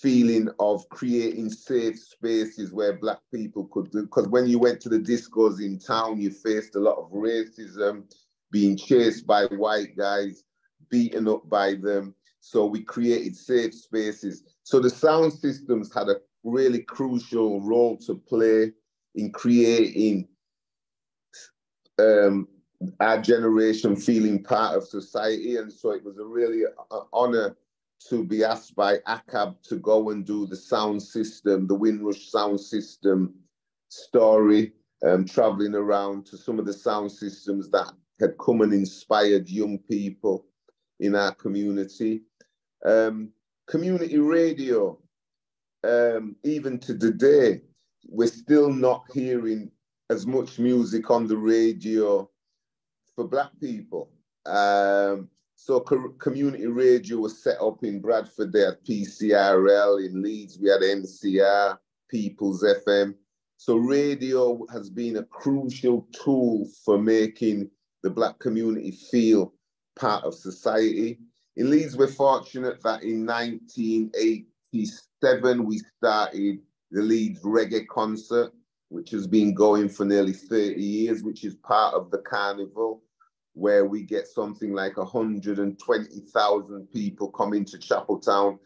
feeling of creating safe spaces where black people could do because when you went to the discos in town you faced a lot of racism being chased by white guys beaten up by them. So we created safe spaces. So the sound systems had a really crucial role to play in creating um, our generation feeling part of society. And so it was a really uh, honor to be asked by ACAP to go and do the sound system, the Windrush sound system story, um, traveling around to some of the sound systems that had come and inspired young people in our community. Um, community radio. um, even to today, we're still not hearing as much music on the radio for Black people. Um, so co- community radio was set up in Bradford. They had PCRL in Leeds. We had NCR, People's FM. So radio has been a crucial tool for making the Black community feel part of society. In Leeds, we're fortunate that in 1987 we started the Leeds Reggae Concert, which has been going for nearly 30 years, which is part of the carnival where we get something like 120,000 people coming to Chapeltown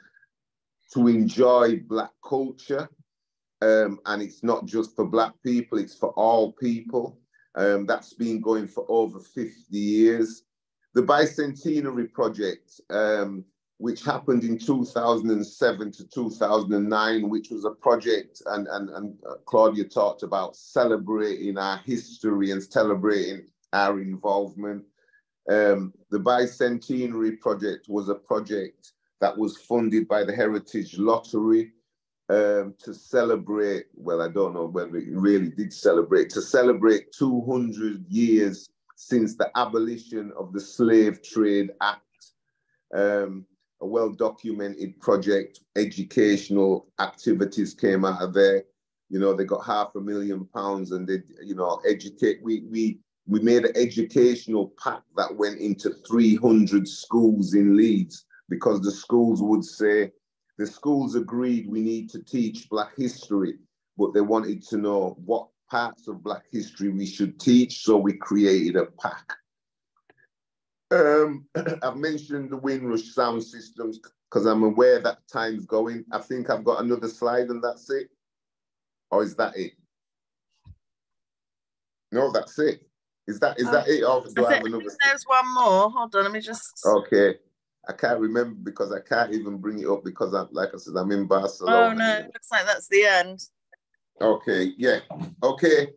to enjoy Black culture. Um, and it's not just for Black people, it's for all people. Um, that's been going for over 50 years. The Bicentenary Project, um, which happened in 2007 to 2009, which was a project, and, and, and uh, Claudia talked about celebrating our history and celebrating our involvement. Um, the Bicentenary Project was a project that was funded by the Heritage Lottery um, to celebrate, well, I don't know whether it really did celebrate, to celebrate 200 years since the abolition of the Slave Trade Act. Um, a well documented project, educational activities came out of there. You know, they got half a million pounds and they, you know, educate. We, we we made an educational pack that went into 300 schools in Leeds because the schools would say, the schools agreed we need to teach Black history, but they wanted to know what parts of Black history we should teach, so we created a pack. Um, I've mentioned the Windrush sound systems because I'm aware that time's going. I think I've got another slide and that's it. Or is that it? No, that's it. Is that is that it? Or do I, I have another? There's one more. Hold on, let me just. Okay, I can't remember because I can't even bring it up because I'm like I said, I'm in Barcelona. Oh no, it looks like that's the end. Okay, yeah, okay.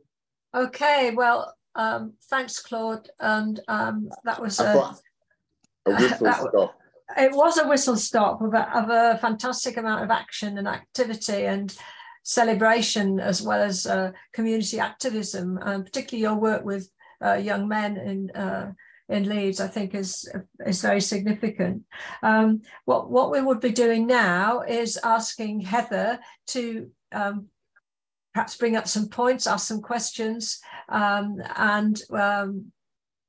Okay, well, um, thanks, Claude, and um, that was a, a whistle that, stop. It was a whistle stop of a, of a fantastic amount of action and activity and celebration as well as uh, community activism, and particularly your work with uh, young men in uh, in Leeds, I think is is very significant. Um, what what we would be doing now is asking Heather to um, perhaps bring up some points, ask some questions, um, and um,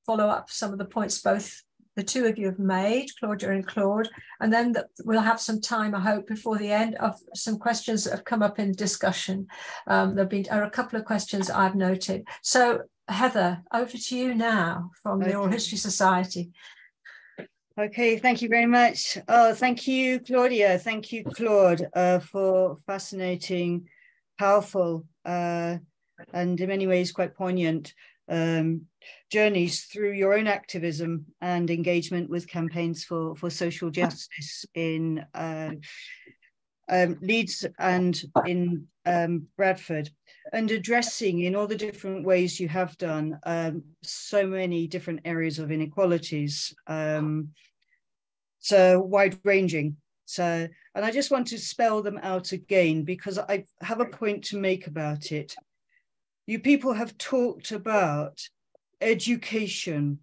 follow up some of the points both the two of you have made, Claudia and Claude, and then the, we'll have some time, I hope, before the end of some questions that have come up in discussion. Um, there have been are a couple of questions I've noted. So Heather, over to you now from okay. the Oral History Society. Okay, thank you very much. Oh, thank you, Claudia. Thank you, Claude, uh, for fascinating, powerful, uh, and in many ways quite poignant um, journeys through your own activism and engagement with campaigns for, for social justice in uh, um, Leeds and in um, Bradford and addressing in all the different ways you have done um, so many different areas of inequalities. Um, so wide ranging. So, and I just want to spell them out again because I have a point to make about it. You people have talked about education,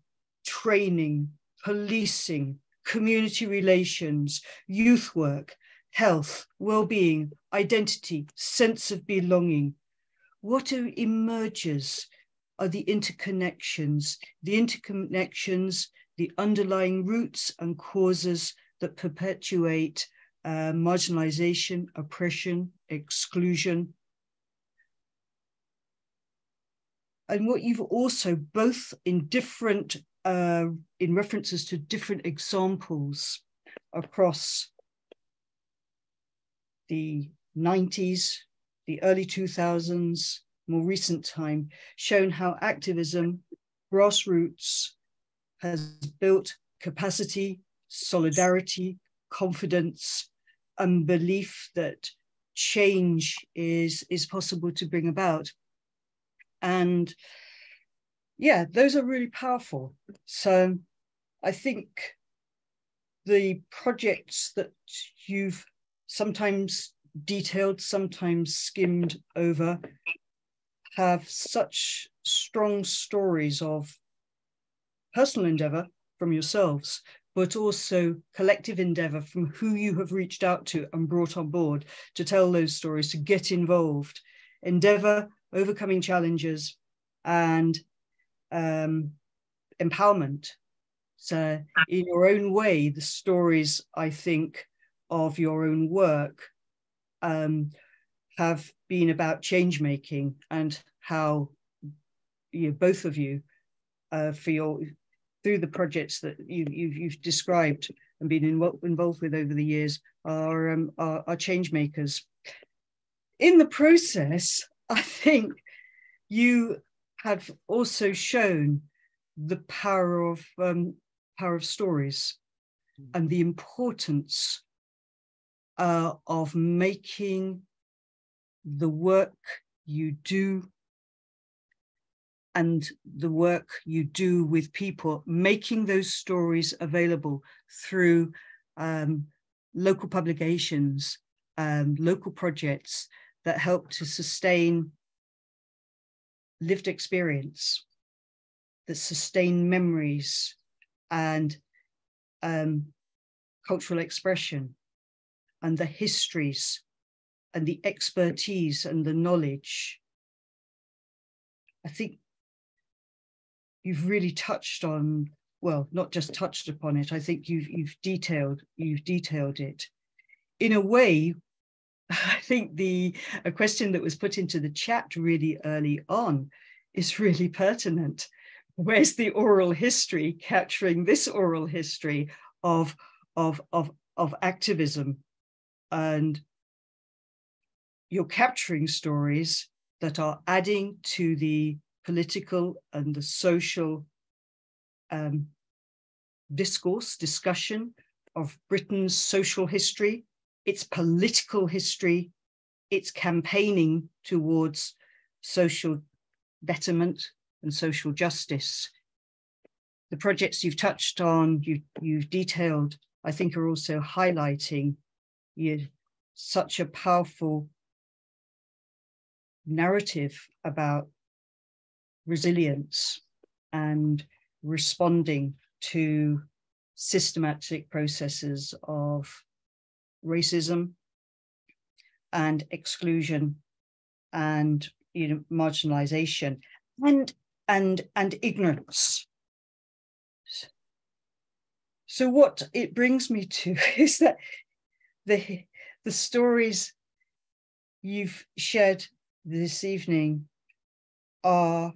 training, policing, community relations, youth work, health, well-being, identity, sense of belonging, what emerges are the interconnections, the interconnections, the underlying roots and causes that perpetuate uh, marginalization, oppression, exclusion. And what you've also both in different, uh, in references to different examples across the 90s, the early 2000s, more recent time, shown how activism, grassroots, has built capacity, solidarity, confidence, and belief that change is, is possible to bring about. And yeah, those are really powerful. So I think the projects that you've sometimes detailed, sometimes skimmed over, have such strong stories of personal endeavor from yourselves, but also collective endeavor from who you have reached out to and brought on board to tell those stories, to get involved, endeavor, overcoming challenges, and um, empowerment. So, in your own way, the stories I think of your own work um, have been about change making and how you both of you uh, for your through the projects that you, you've, you've described and been in, involved with over the years are, um, are, are change makers. In the process, I think you have also shown the power of um, power of stories mm. and the importance uh, of making the work you do and the work you do with people, making those stories available through um, local publications, um, local projects that help to sustain lived experience, that sustain memories and um, cultural expression and the histories and the expertise and the knowledge. I think you've really touched on, well, not just touched upon it, I think you've you've detailed, you've detailed it. In a way, I think the a question that was put into the chat really early on is really pertinent. Where's the oral history capturing this oral history of, of, of, of activism? And you're capturing stories that are adding to the political and the social um, discourse, discussion of Britain's social history, its political history, its campaigning towards social betterment and social justice. The projects you've touched on, you, you've detailed, I think are also highlighting you, such a powerful narrative about resilience and responding to systematic processes of racism and exclusion and you know marginalization and and and ignorance. So what it brings me to is that the the stories you've shared this evening are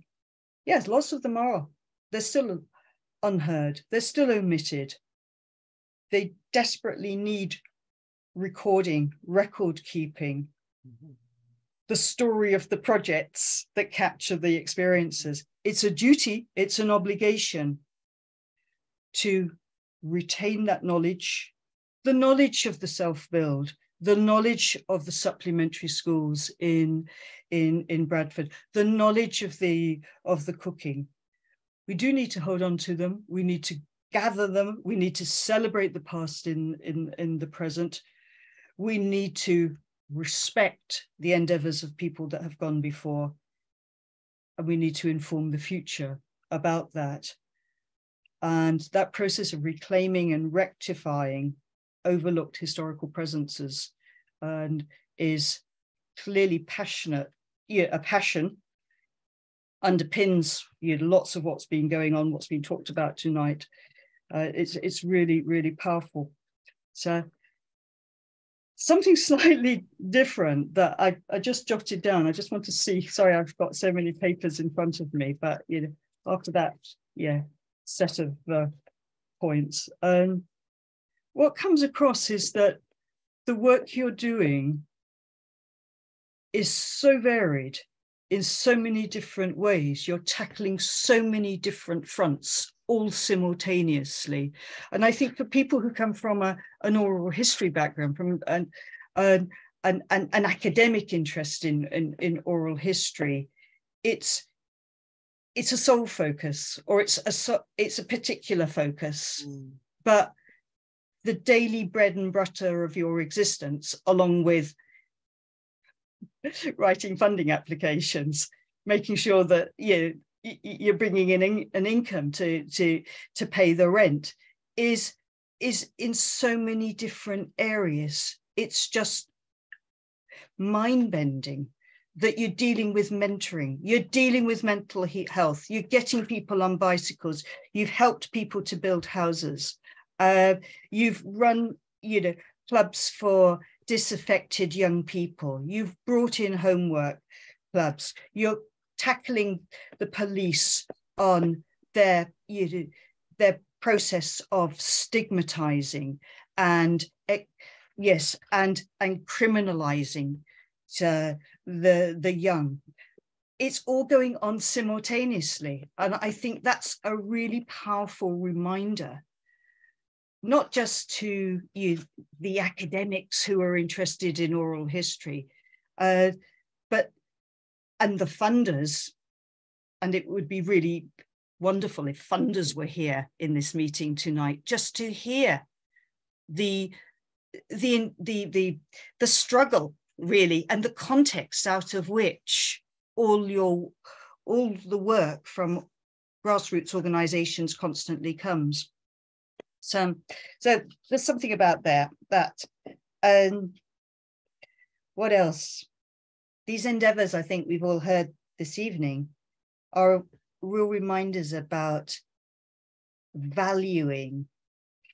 yes lots of them are. They're still unheard. They're still omitted. They desperately need recording record keeping. Mm-hmm. The story of the projects that capture the experiences. It's a duty, it's an obligation to retain that knowledge, the knowledge of the self-build, the knowledge of the supplementary schools in, in, in Bradford, the knowledge of the, of the cooking. We do need to hold on to them. We need to gather them. We need to celebrate the past in, in, in the present. We need to respect the endeavors of people that have gone before. And we need to inform the future about that. And that process of reclaiming and rectifying overlooked historical presences and is clearly passionate, yeah, a passion underpins you know, lots of what's been going on, what's been talked about tonight. Uh, it's it's really really powerful. So something slightly different that I, I just jotted down. I just want to see. Sorry, I've got so many papers in front of me, but you know, after that, yeah, set of uh, points. Um, what comes across is that the work you're doing is so varied in so many different ways. You're tackling so many different fronts all simultaneously. And I think for people who come from a, an oral history background, from an, an, an, an, academic interest in, in, in oral history, it's it's a sole focus or it's a it's a particular focus mm. but the daily bread and butter of your existence along with writing funding applications, making sure that you know, you're bringing in an income to to to pay the rent is is in so many different areas. It's just mind bending that you're dealing with mentoring, you're dealing with mental health, you're getting people on bicycles, you've helped people to build houses, uh, you've run, you know, clubs for disaffected young people, you've brought in homework clubs, you're tackling the police on their, you know, their process of stigmatizing and yes, and and criminalizing uh, the the young. It's all going on simultaneously, and I think that's a really powerful reminder, not just to you, the academics who are interested in oral history, uh, but and the funders. And it would be really wonderful if funders were here in this meeting tonight, just to hear the the the the the struggle really and the context out of which all your all the work from grassroots organizations constantly comes so so there's something about that that um what else? These endeavors i think we've all heard this evening are real reminders about valuing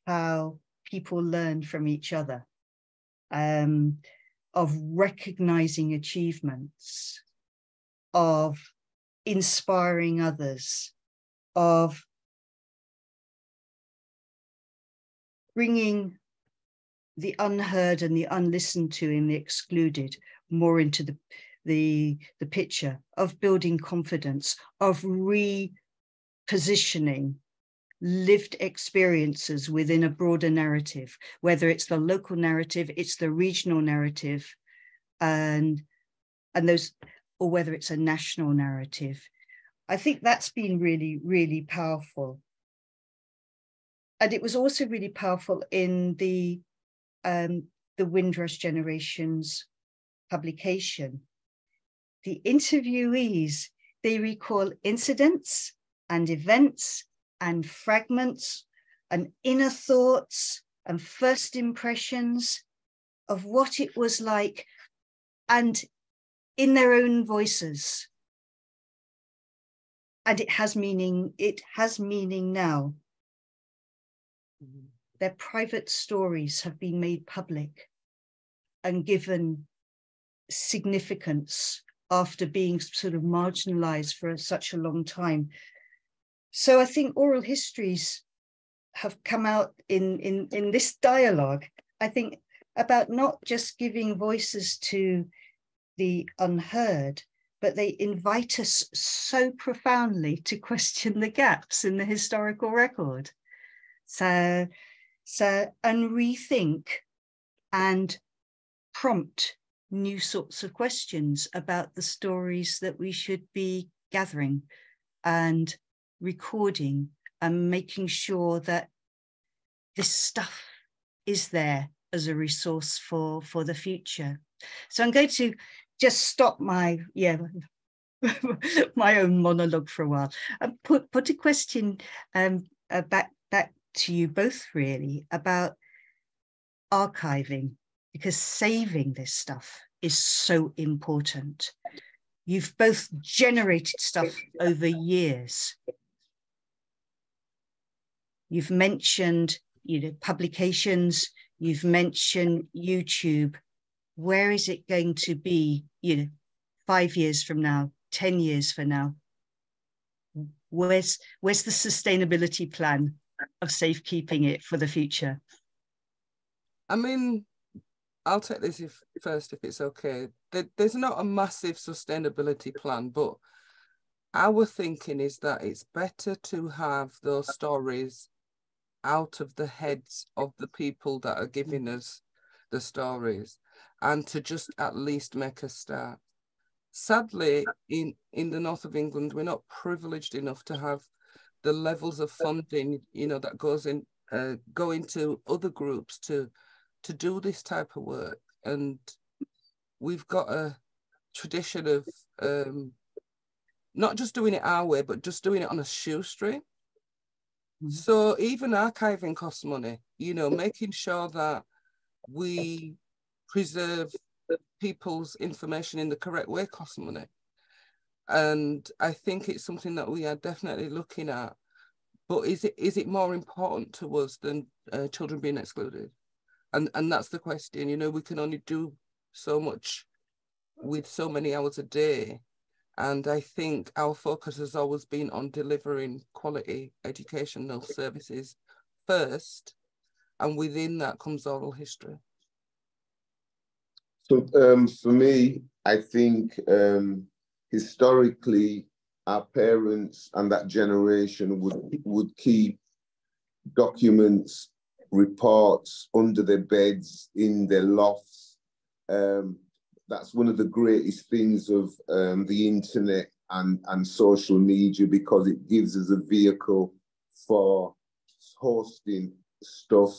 how people learn from each other um, of recognizing achievements, of inspiring others, of bringing the unheard and the unlistened to and the excluded more into the the the picture of building confidence of repositioning lived experiences within a broader narrative, whether it's the local narrative, it's the regional narrative, and and those, or whether it's a national narrative. I think that's been really, really powerful. And it was also really powerful in the um, the Windrush Generations publication. The interviewees, they recall incidents and events and fragments and inner thoughts and first impressions of what it was like and in their own voices and it has meaning it has meaning now their private stories have been made public and given significance after being sort of marginalized for such a long time so I think oral histories have come out in, in, in this dialogue, I think about not just giving voices to the unheard, but they invite us so profoundly to question the gaps in the historical record. So, so and rethink and prompt new sorts of questions about the stories that we should be gathering and recording and making sure that this stuff is there as a resource for for the future. So i'm going to just stop my yeah my own monologue for a while and put put a question um uh, back back to you both really about archiving because saving this stuff is so important you've both generated stuff over years You've mentioned you know publications, you've mentioned YouTube. Where is it going to be, you know, five years from now, 10 years from now? Where's where's the sustainability plan of safekeeping it for the future? I mean, I'll take this if, first if it's okay. There, there's not a massive sustainability plan, but our thinking is that it's better to have those stories out of the heads of the people that are giving us the stories and to just at least make a start. Sadly, in, in the north of England, we're not privileged enough to have the levels of funding, you know, that goes in, uh, go into other groups to to do this type of work. And we've got a tradition of um, not just doing it our way, but just doing it on a shoestring. Mm-hmm. So even archiving costs money, you know, making sure that we preserve people's information in the correct way costs money. And I think it's something that we are definitely looking at. But is it is it more important to us than uh, children being excluded? And and that's the question. You know, we can only do so much with so many hours a day. And I think our focus has always been on delivering quality educational services first. And within that comes oral history. So um, for me, I think um, historically, our parents and that generation would, would keep documents, reports under their beds, in their lofts. Um, that's one of the greatest things of um, the internet and, and social media because it gives us a vehicle for hosting stuff.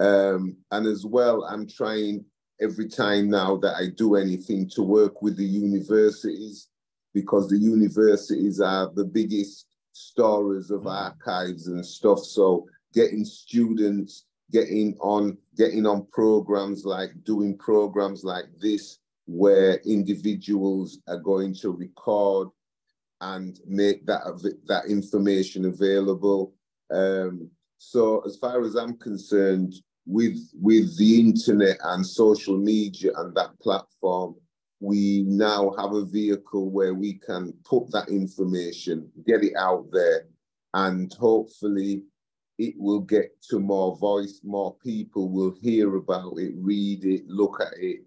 Um, and as well, I'm trying every time now that I do anything to work with the universities because the universities are the biggest storers of archives and stuff. So getting students getting on getting on programs like doing programs like this where individuals are going to record and make that that information available. Um, so as far as I'm concerned, with with the internet and social media and that platform, we now have a vehicle where we can put that information, get it out there, and hopefully it will get to more voice, more people will hear about it, read it, look at it.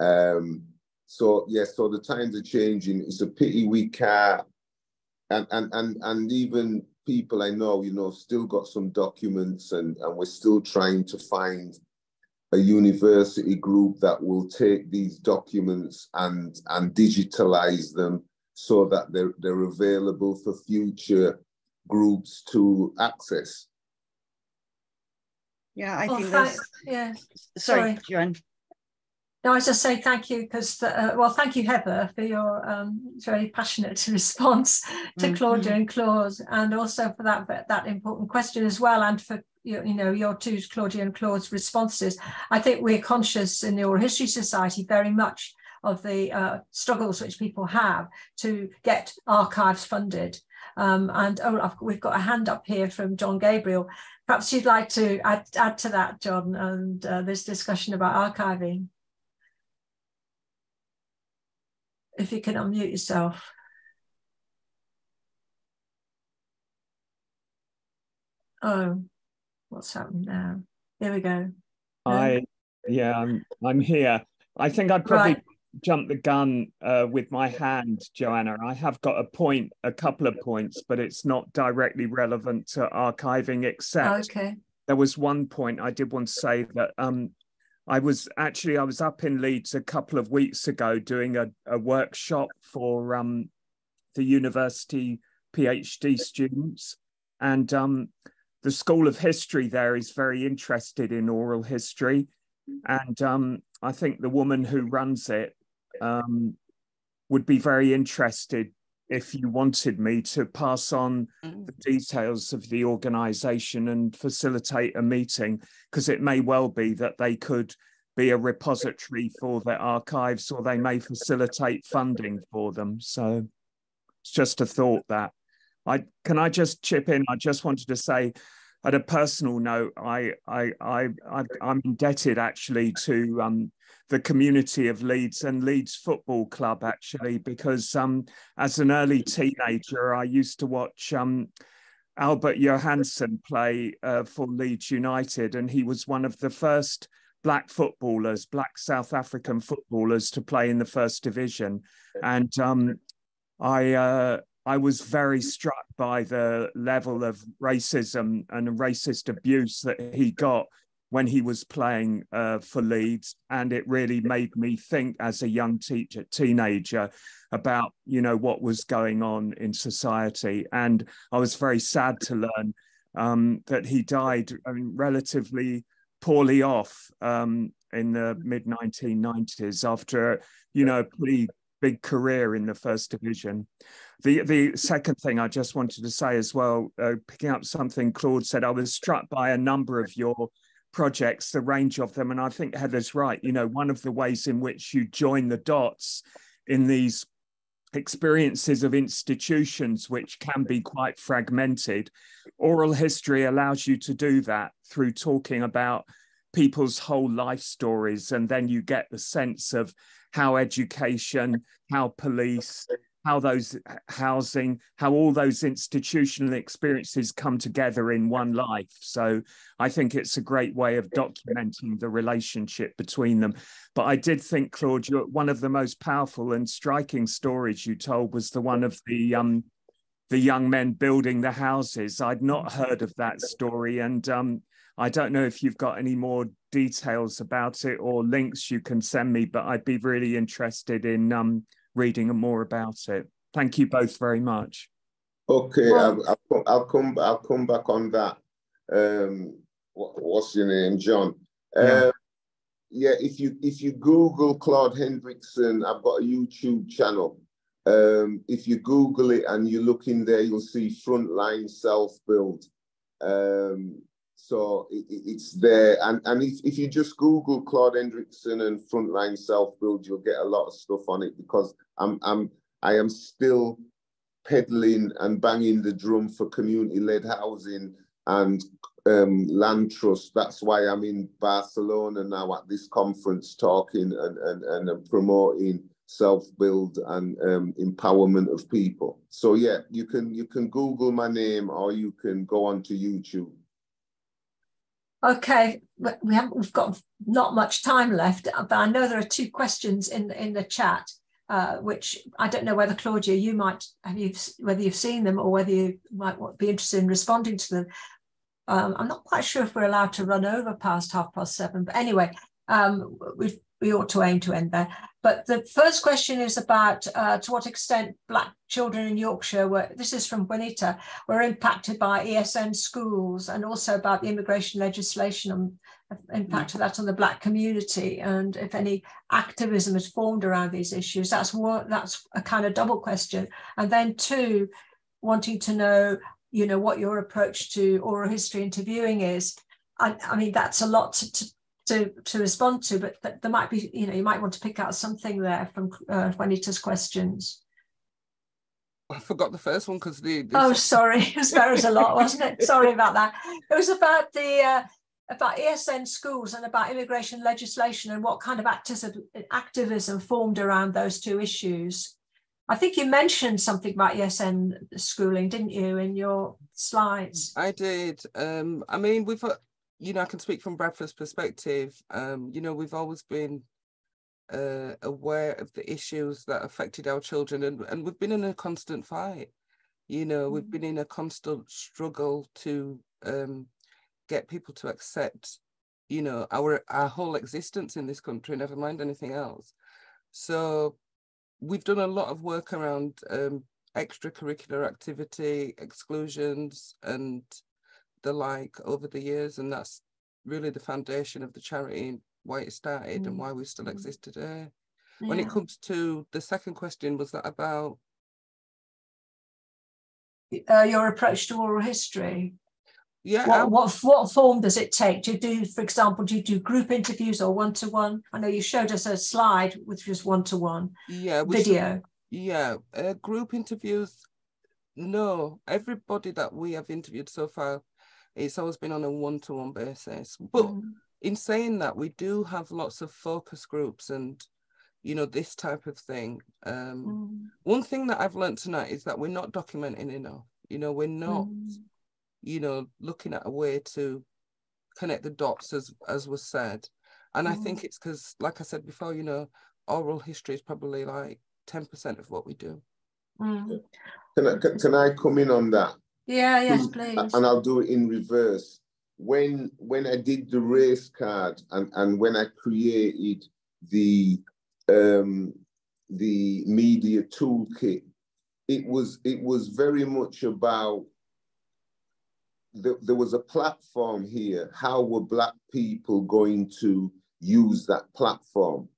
Um, so yes, so the times are changing. It's a pity we can't, and and and and even people I know, you know, still got some documents and, and we're still trying to find a university group that will take these documents and, and digitalize them so that they're, they're available for future groups to access. Yeah, I think that's... Yeah. Sorry, Sorry. Joanne. No, I just say thank you because, uh, well, thank you, Heather, for your um, very passionate response to mm-hmm. Claudia and Claude, and also for that that important question as well, and for you, know your two Claudia and Claude's responses. I think we're conscious in the Oral History Society very much of the uh, struggles which people have to get archives funded. Um, and oh, we've got a hand up here from John Gabriel. Perhaps you'd like to add, add to that, John, and uh, this discussion about archiving. if you can unmute yourself. Oh, what's happened now? Here we go. No? I, yeah, I'm, I'm here. I think I'd probably right. jump the gun uh, with my hand, Joanna. I have got a point, a couple of points, but it's not directly relevant to archiving, except okay. there was one point I did want to say that um, I was actually I was up in Leeds a couple of weeks ago doing a, a workshop for um, the university PhD students, and um, the School of History there is very interested in oral history, and um, I think the woman who runs it um, would be very interested if you wanted me to pass on mm. the details of the organization and facilitate a meeting, because it may well be that they could be a repository for their archives or they may facilitate funding for them. So it's just a thought that I can I just chip in. I just wanted to say at a personal note, I I I, I am indebted actually to um, the community of Leeds and Leeds Football Club actually, because um, as an early teenager, I used to watch um, Albert Johanneson play uh, for Leeds United, and he was one of the first black footballers, black South African footballers, to play in the first division, and um, I. Uh, I was very struck by the level of racism and racist abuse that he got when he was playing uh, for Leeds, and it really made me think as a young teacher, teenager about you know what was going on in society, and I was very sad to learn um, that he died I mean, relatively poorly off um, in the mid 1990s after you know pretty big career in the first division. The the second thing I just wanted to say as well, uh, picking up something Claude said, I was struck by a number of your projects, the range of them, and I think Heather's right. You know, one of the ways in which you join the dots in these experiences of institutions which can be quite fragmented. Oral history allows you to do that through talking about people's whole life stories, and then you get the sense of how education, how police, how those housing, how all those institutional experiences come together in one life. So I think it's a great way of documenting the relationship between them. But I did think, Claude, one of the most powerful and striking stories you told was the one of the um, the young men building the houses. I'd not heard of that story, and um, I don't know if you've got any more details about it or links you can send me, but I'd be really interested in um, reading more about it. Thank you both very much. Okay, well, I'll, I'll, I'll, come. I'll come back on that. Um, what's your name, John? Yeah. Uh, yeah. If you if you Google Claude Hendrickson, I've got a YouTube channel. Um, if you Google it and you look in there, you'll see frontline self build. Um, so it, it's there. And, and if, if you just Google Claude Hendrickson and frontline self-build, you'll get a lot of stuff on it because I'm, I'm, I am still peddling and banging the drum for community-led housing and um, land trust. That's why I'm in Barcelona now at this conference talking and, and, and promoting self-build and um, empowerment of people. So yeah, you can you can Google my name or you can go onto YouTube. Okay, we haven't. We've got not much time left, but I know there are two questions in in the chat, uh, which I don't know whether Claudia, you might have you whether you've seen them or whether you might be interested in responding to them. Um, I'm not quite sure if we're allowed to run over past half past seven, but anyway, um, we've we ought to aim to end there. But the first question is about uh, to what extent Black children in Yorkshire were, this is from Juanita, were impacted by ESN schools and also about the immigration legislation and impact of that on the Black community and if any activism has formed around these issues. That's one, that's a kind of double question. And then two, wanting to know, you know, what your approach to oral history interviewing is. I, I mean, that's a lot to, to to to respond to, but th- there might be, you know, you might want to pick out something there from uh, Juanita's questions. I forgot the first one because the, the, Oh, sorry, it was, there was a lot, wasn't it? Sorry about that. It was about the uh, about ESN schools and about immigration legislation and what kind of activism activism formed around those two issues. I think you mentioned something about ESN schooling, didn't you, in your slides? I did. Um, I mean, we've uh, you know, I can speak from Bradford's perspective. Um, you know, we've always been uh, aware of the issues that affected our children, and, and we've been in a constant fight. You know, mm-hmm. we've mm. been in a constant struggle to um, get people to accept, you know, our our whole existence in this country, never mind anything else. So, we've done a lot of work around um, extracurricular activity, exclusions, and the like over the years, and that's really the foundation of the charity and why it started mm. and why we still mm. exist today. Yeah. When it comes to the second question, was that about uh, your approach to oral history? Yeah. What, what, what form does it take? Do you do, for example, do you do group interviews or one to one? I know you showed us a slide which was one to one. Yeah. Video. Should, yeah. Uh, group interviews. No, everybody that we have interviewed so far it's always been on a one-to-one basis but mm. in saying that we do have lots of focus groups and you know this type of thing um, mm. one thing that i've learned tonight is that we're not documenting enough you know we're not mm. you know looking at a way to connect the dots as as was said and i think it's because like i said before you know oral history is probably like 10% of what we do mm. can, I, can, can i come in on that yeah, yes, please. And I'll do it in reverse. When when I did the race card and, and when I created the um, the media toolkit, it was it was very much about the, there was a platform here. How were Black people going to use that platform?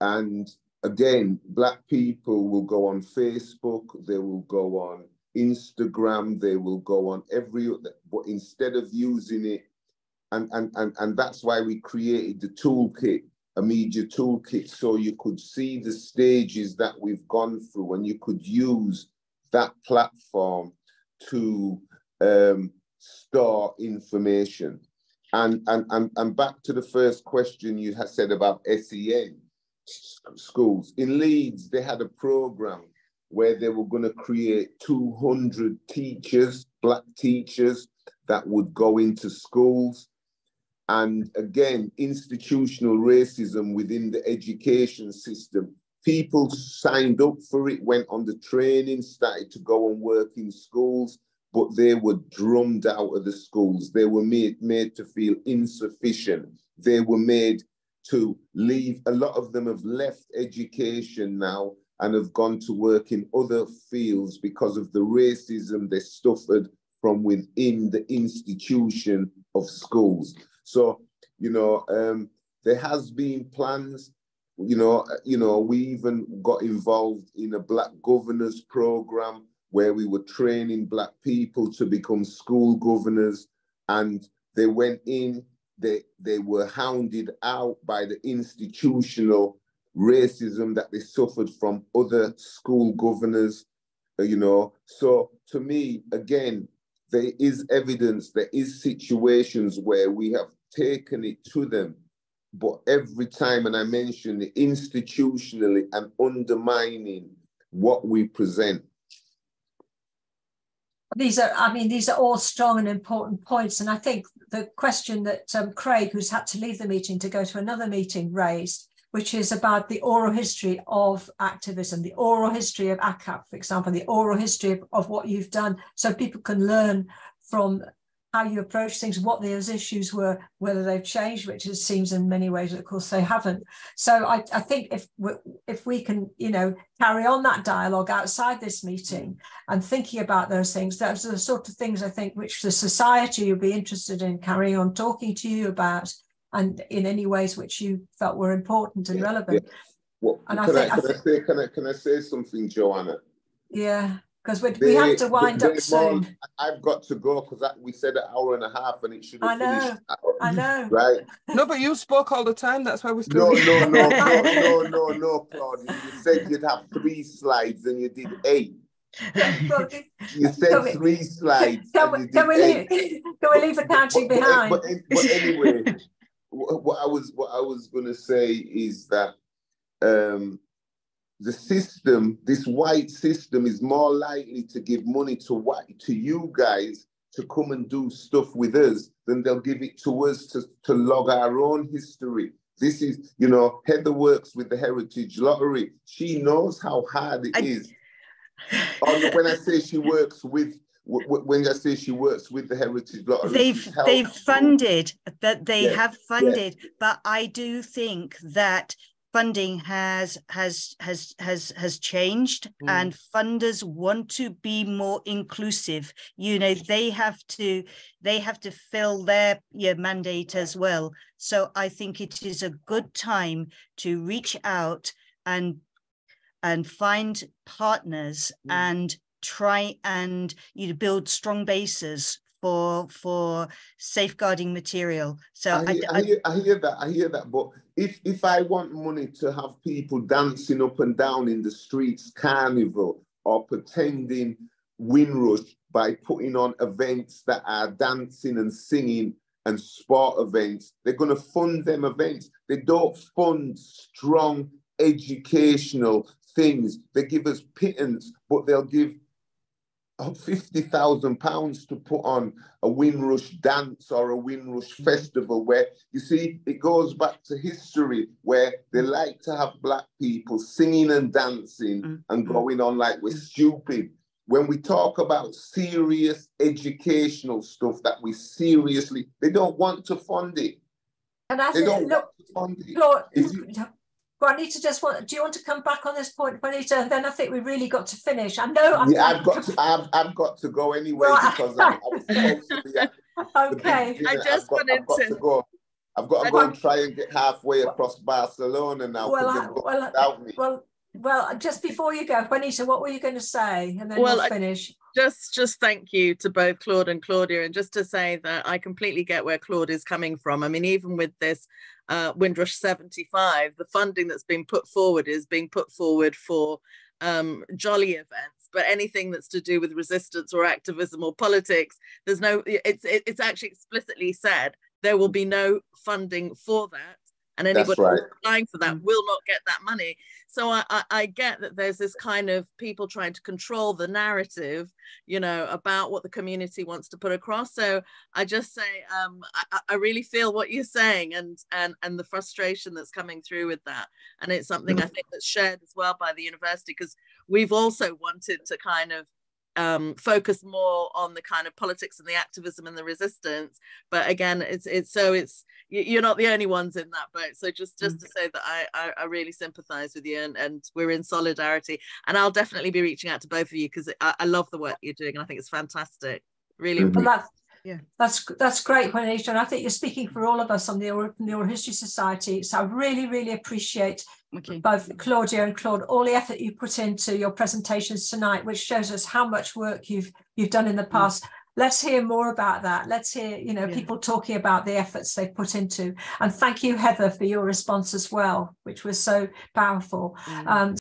And again, black people will go on Facebook, they will go on Instagram, they will go on every but instead of using it, and and and, and that's why we created the toolkit, a media toolkit, so you could see the stages that we've gone through and you could use that platform to um, store information. And, and, and, and back to the first question you had said about SEN schools. In Leeds, they had a program where they were going to create 200 teachers, black teachers, that would go into schools. And again, institutional racism within the education system. People signed up for it, went on the training, started to go and work in schools, but they were drummed out of the schools. They were made, made to feel insufficient. They were made to leave. A lot of them have left education now and have gone to work in other fields because of the racism they suffered from within the institution of schools. So, you know, um, there has been plans. You know, you know, we even got involved in a Black Governors program where we were training Black people to become school governors, and they went in they, they were hounded out by the institutional racism that they suffered from other school governors, uh, you know. So to me, again, there is evidence, there is situations where we have taken it to them, but every time, and I mentioned it, institutionally and undermining what we present these are, I mean, these are all strong and important points. And I think the question that um, Craig, who's had to leave the meeting to go to another meeting, raised, which is about the oral history of activism, the oral history of ACAP, for example, the oral history of, of what you've done, so people can learn from how you approach things, what those issues were, whether they've changed, which it seems in many ways, of course, they haven't. So I, I think if we, if we can, you know, carry on that dialogue outside this meeting and thinking about those things, those are the sort of things I think which the society would be interested in carrying on talking to you about, and in any ways which you felt were important and yeah, relevant. Yeah. Well, and can I, think, I, can I, say can I can I say something, Joanna? Yeah because we have to wind up soon. I've got to go because we said an hour and a half and it should have I know, finished. I know. Right. No, but you spoke all the time. That's why we're still. No, no, no, no, no, no, no, Claudia. You said you'd have three slides and you did eight. you said we, three slides. Can, we, can we leave? Can we leave the counting but, behind? But, but anyway, what I was what I was going to say is that um, the system, this white system, is more likely to give money to white to you guys to come and do stuff with us than they'll give it to us to, to log our own history. This is, you know, Heather works with the Heritage Lottery. She knows how hard it I... is. when I say she works with when I say she works with the Heritage Lottery, they've they've funded that they yeah, have funded, yeah. but I do think that funding has has has has has changed mm. and funders want to be more inclusive you know they have to they have to fill their yeah, mandate as well so i think it is a good time to reach out and and find partners mm. and try and you know build strong bases for for safeguarding material. So I hear, I, I, hear, I hear that. I hear that. But if if I want money to have people dancing up and down in the streets, carnival, or pretending Windrush by putting on events that are dancing and singing and sport events, they're going to fund them events. They don't fund strong educational things. They give us pittance, but they'll give fifty thousand pounds to put on a Windrush dance or a Windrush mm. festival, where you see it goes back to history, where they mm. like to have black people singing and dancing mm-hmm. and mm. going on like we're stupid. When we talk about serious educational stuff that we seriously, they don't want to fund it. And I they don't look, want to fund it. Lord, you, Juanita just want, do you want to come back on this point, Juanita? And then I think we really got to finish. I know I'm yeah, I've got to, I've, I've got to go anyway right. because I, I was supposed to be at Okay. I just wanted to, to go. I've got to go and try and get halfway across Barcelona now. Well, I, well, well, well, just before you go, Juanita, what were you going to say? And then well, we'll finish. just, just thank you to both Claude and Claudia, and just to say that I completely get where Claude is coming from. I mean, even with this uh, Windrush 75, the funding that's being put forward is being put forward for um, jolly events, but anything that's to do with resistance or activism or politics, there's no. It's it's actually explicitly said there will be no funding for that and anybody right. applying for that mm. will not get that money. So I, I, I, get that there's this kind of people trying to control the narrative, you know, about what the community wants to put across. So I just say um, I, I really feel what you're saying and and and the frustration that's coming through with that. And it's something I think that's shared as well by the university because we've also wanted to kind of um, focus more on the kind of politics and the activism and the resistance. But again, it's it's so it's you're not the only ones in that boat. So just just to say that I I, I really sympathise with you and, and we're in solidarity. And I'll definitely be reaching out to both of you because I, I, love the work you're doing and I think it's fantastic. Really. Well, that's, yeah, that's that's great, Juanita. And I think you're speaking for all of us on the Oral, the Oral History Society. So I really really appreciate okay. both Claudia and Claude, all the effort you put into your presentations tonight, which shows us how much work you've you've done in the mm. past. Let's hear more about that. Let's hear, you know, yeah. people talking about the efforts they've put into. And thank you, Heather, for your response as well, which was so powerful. Mm. Um,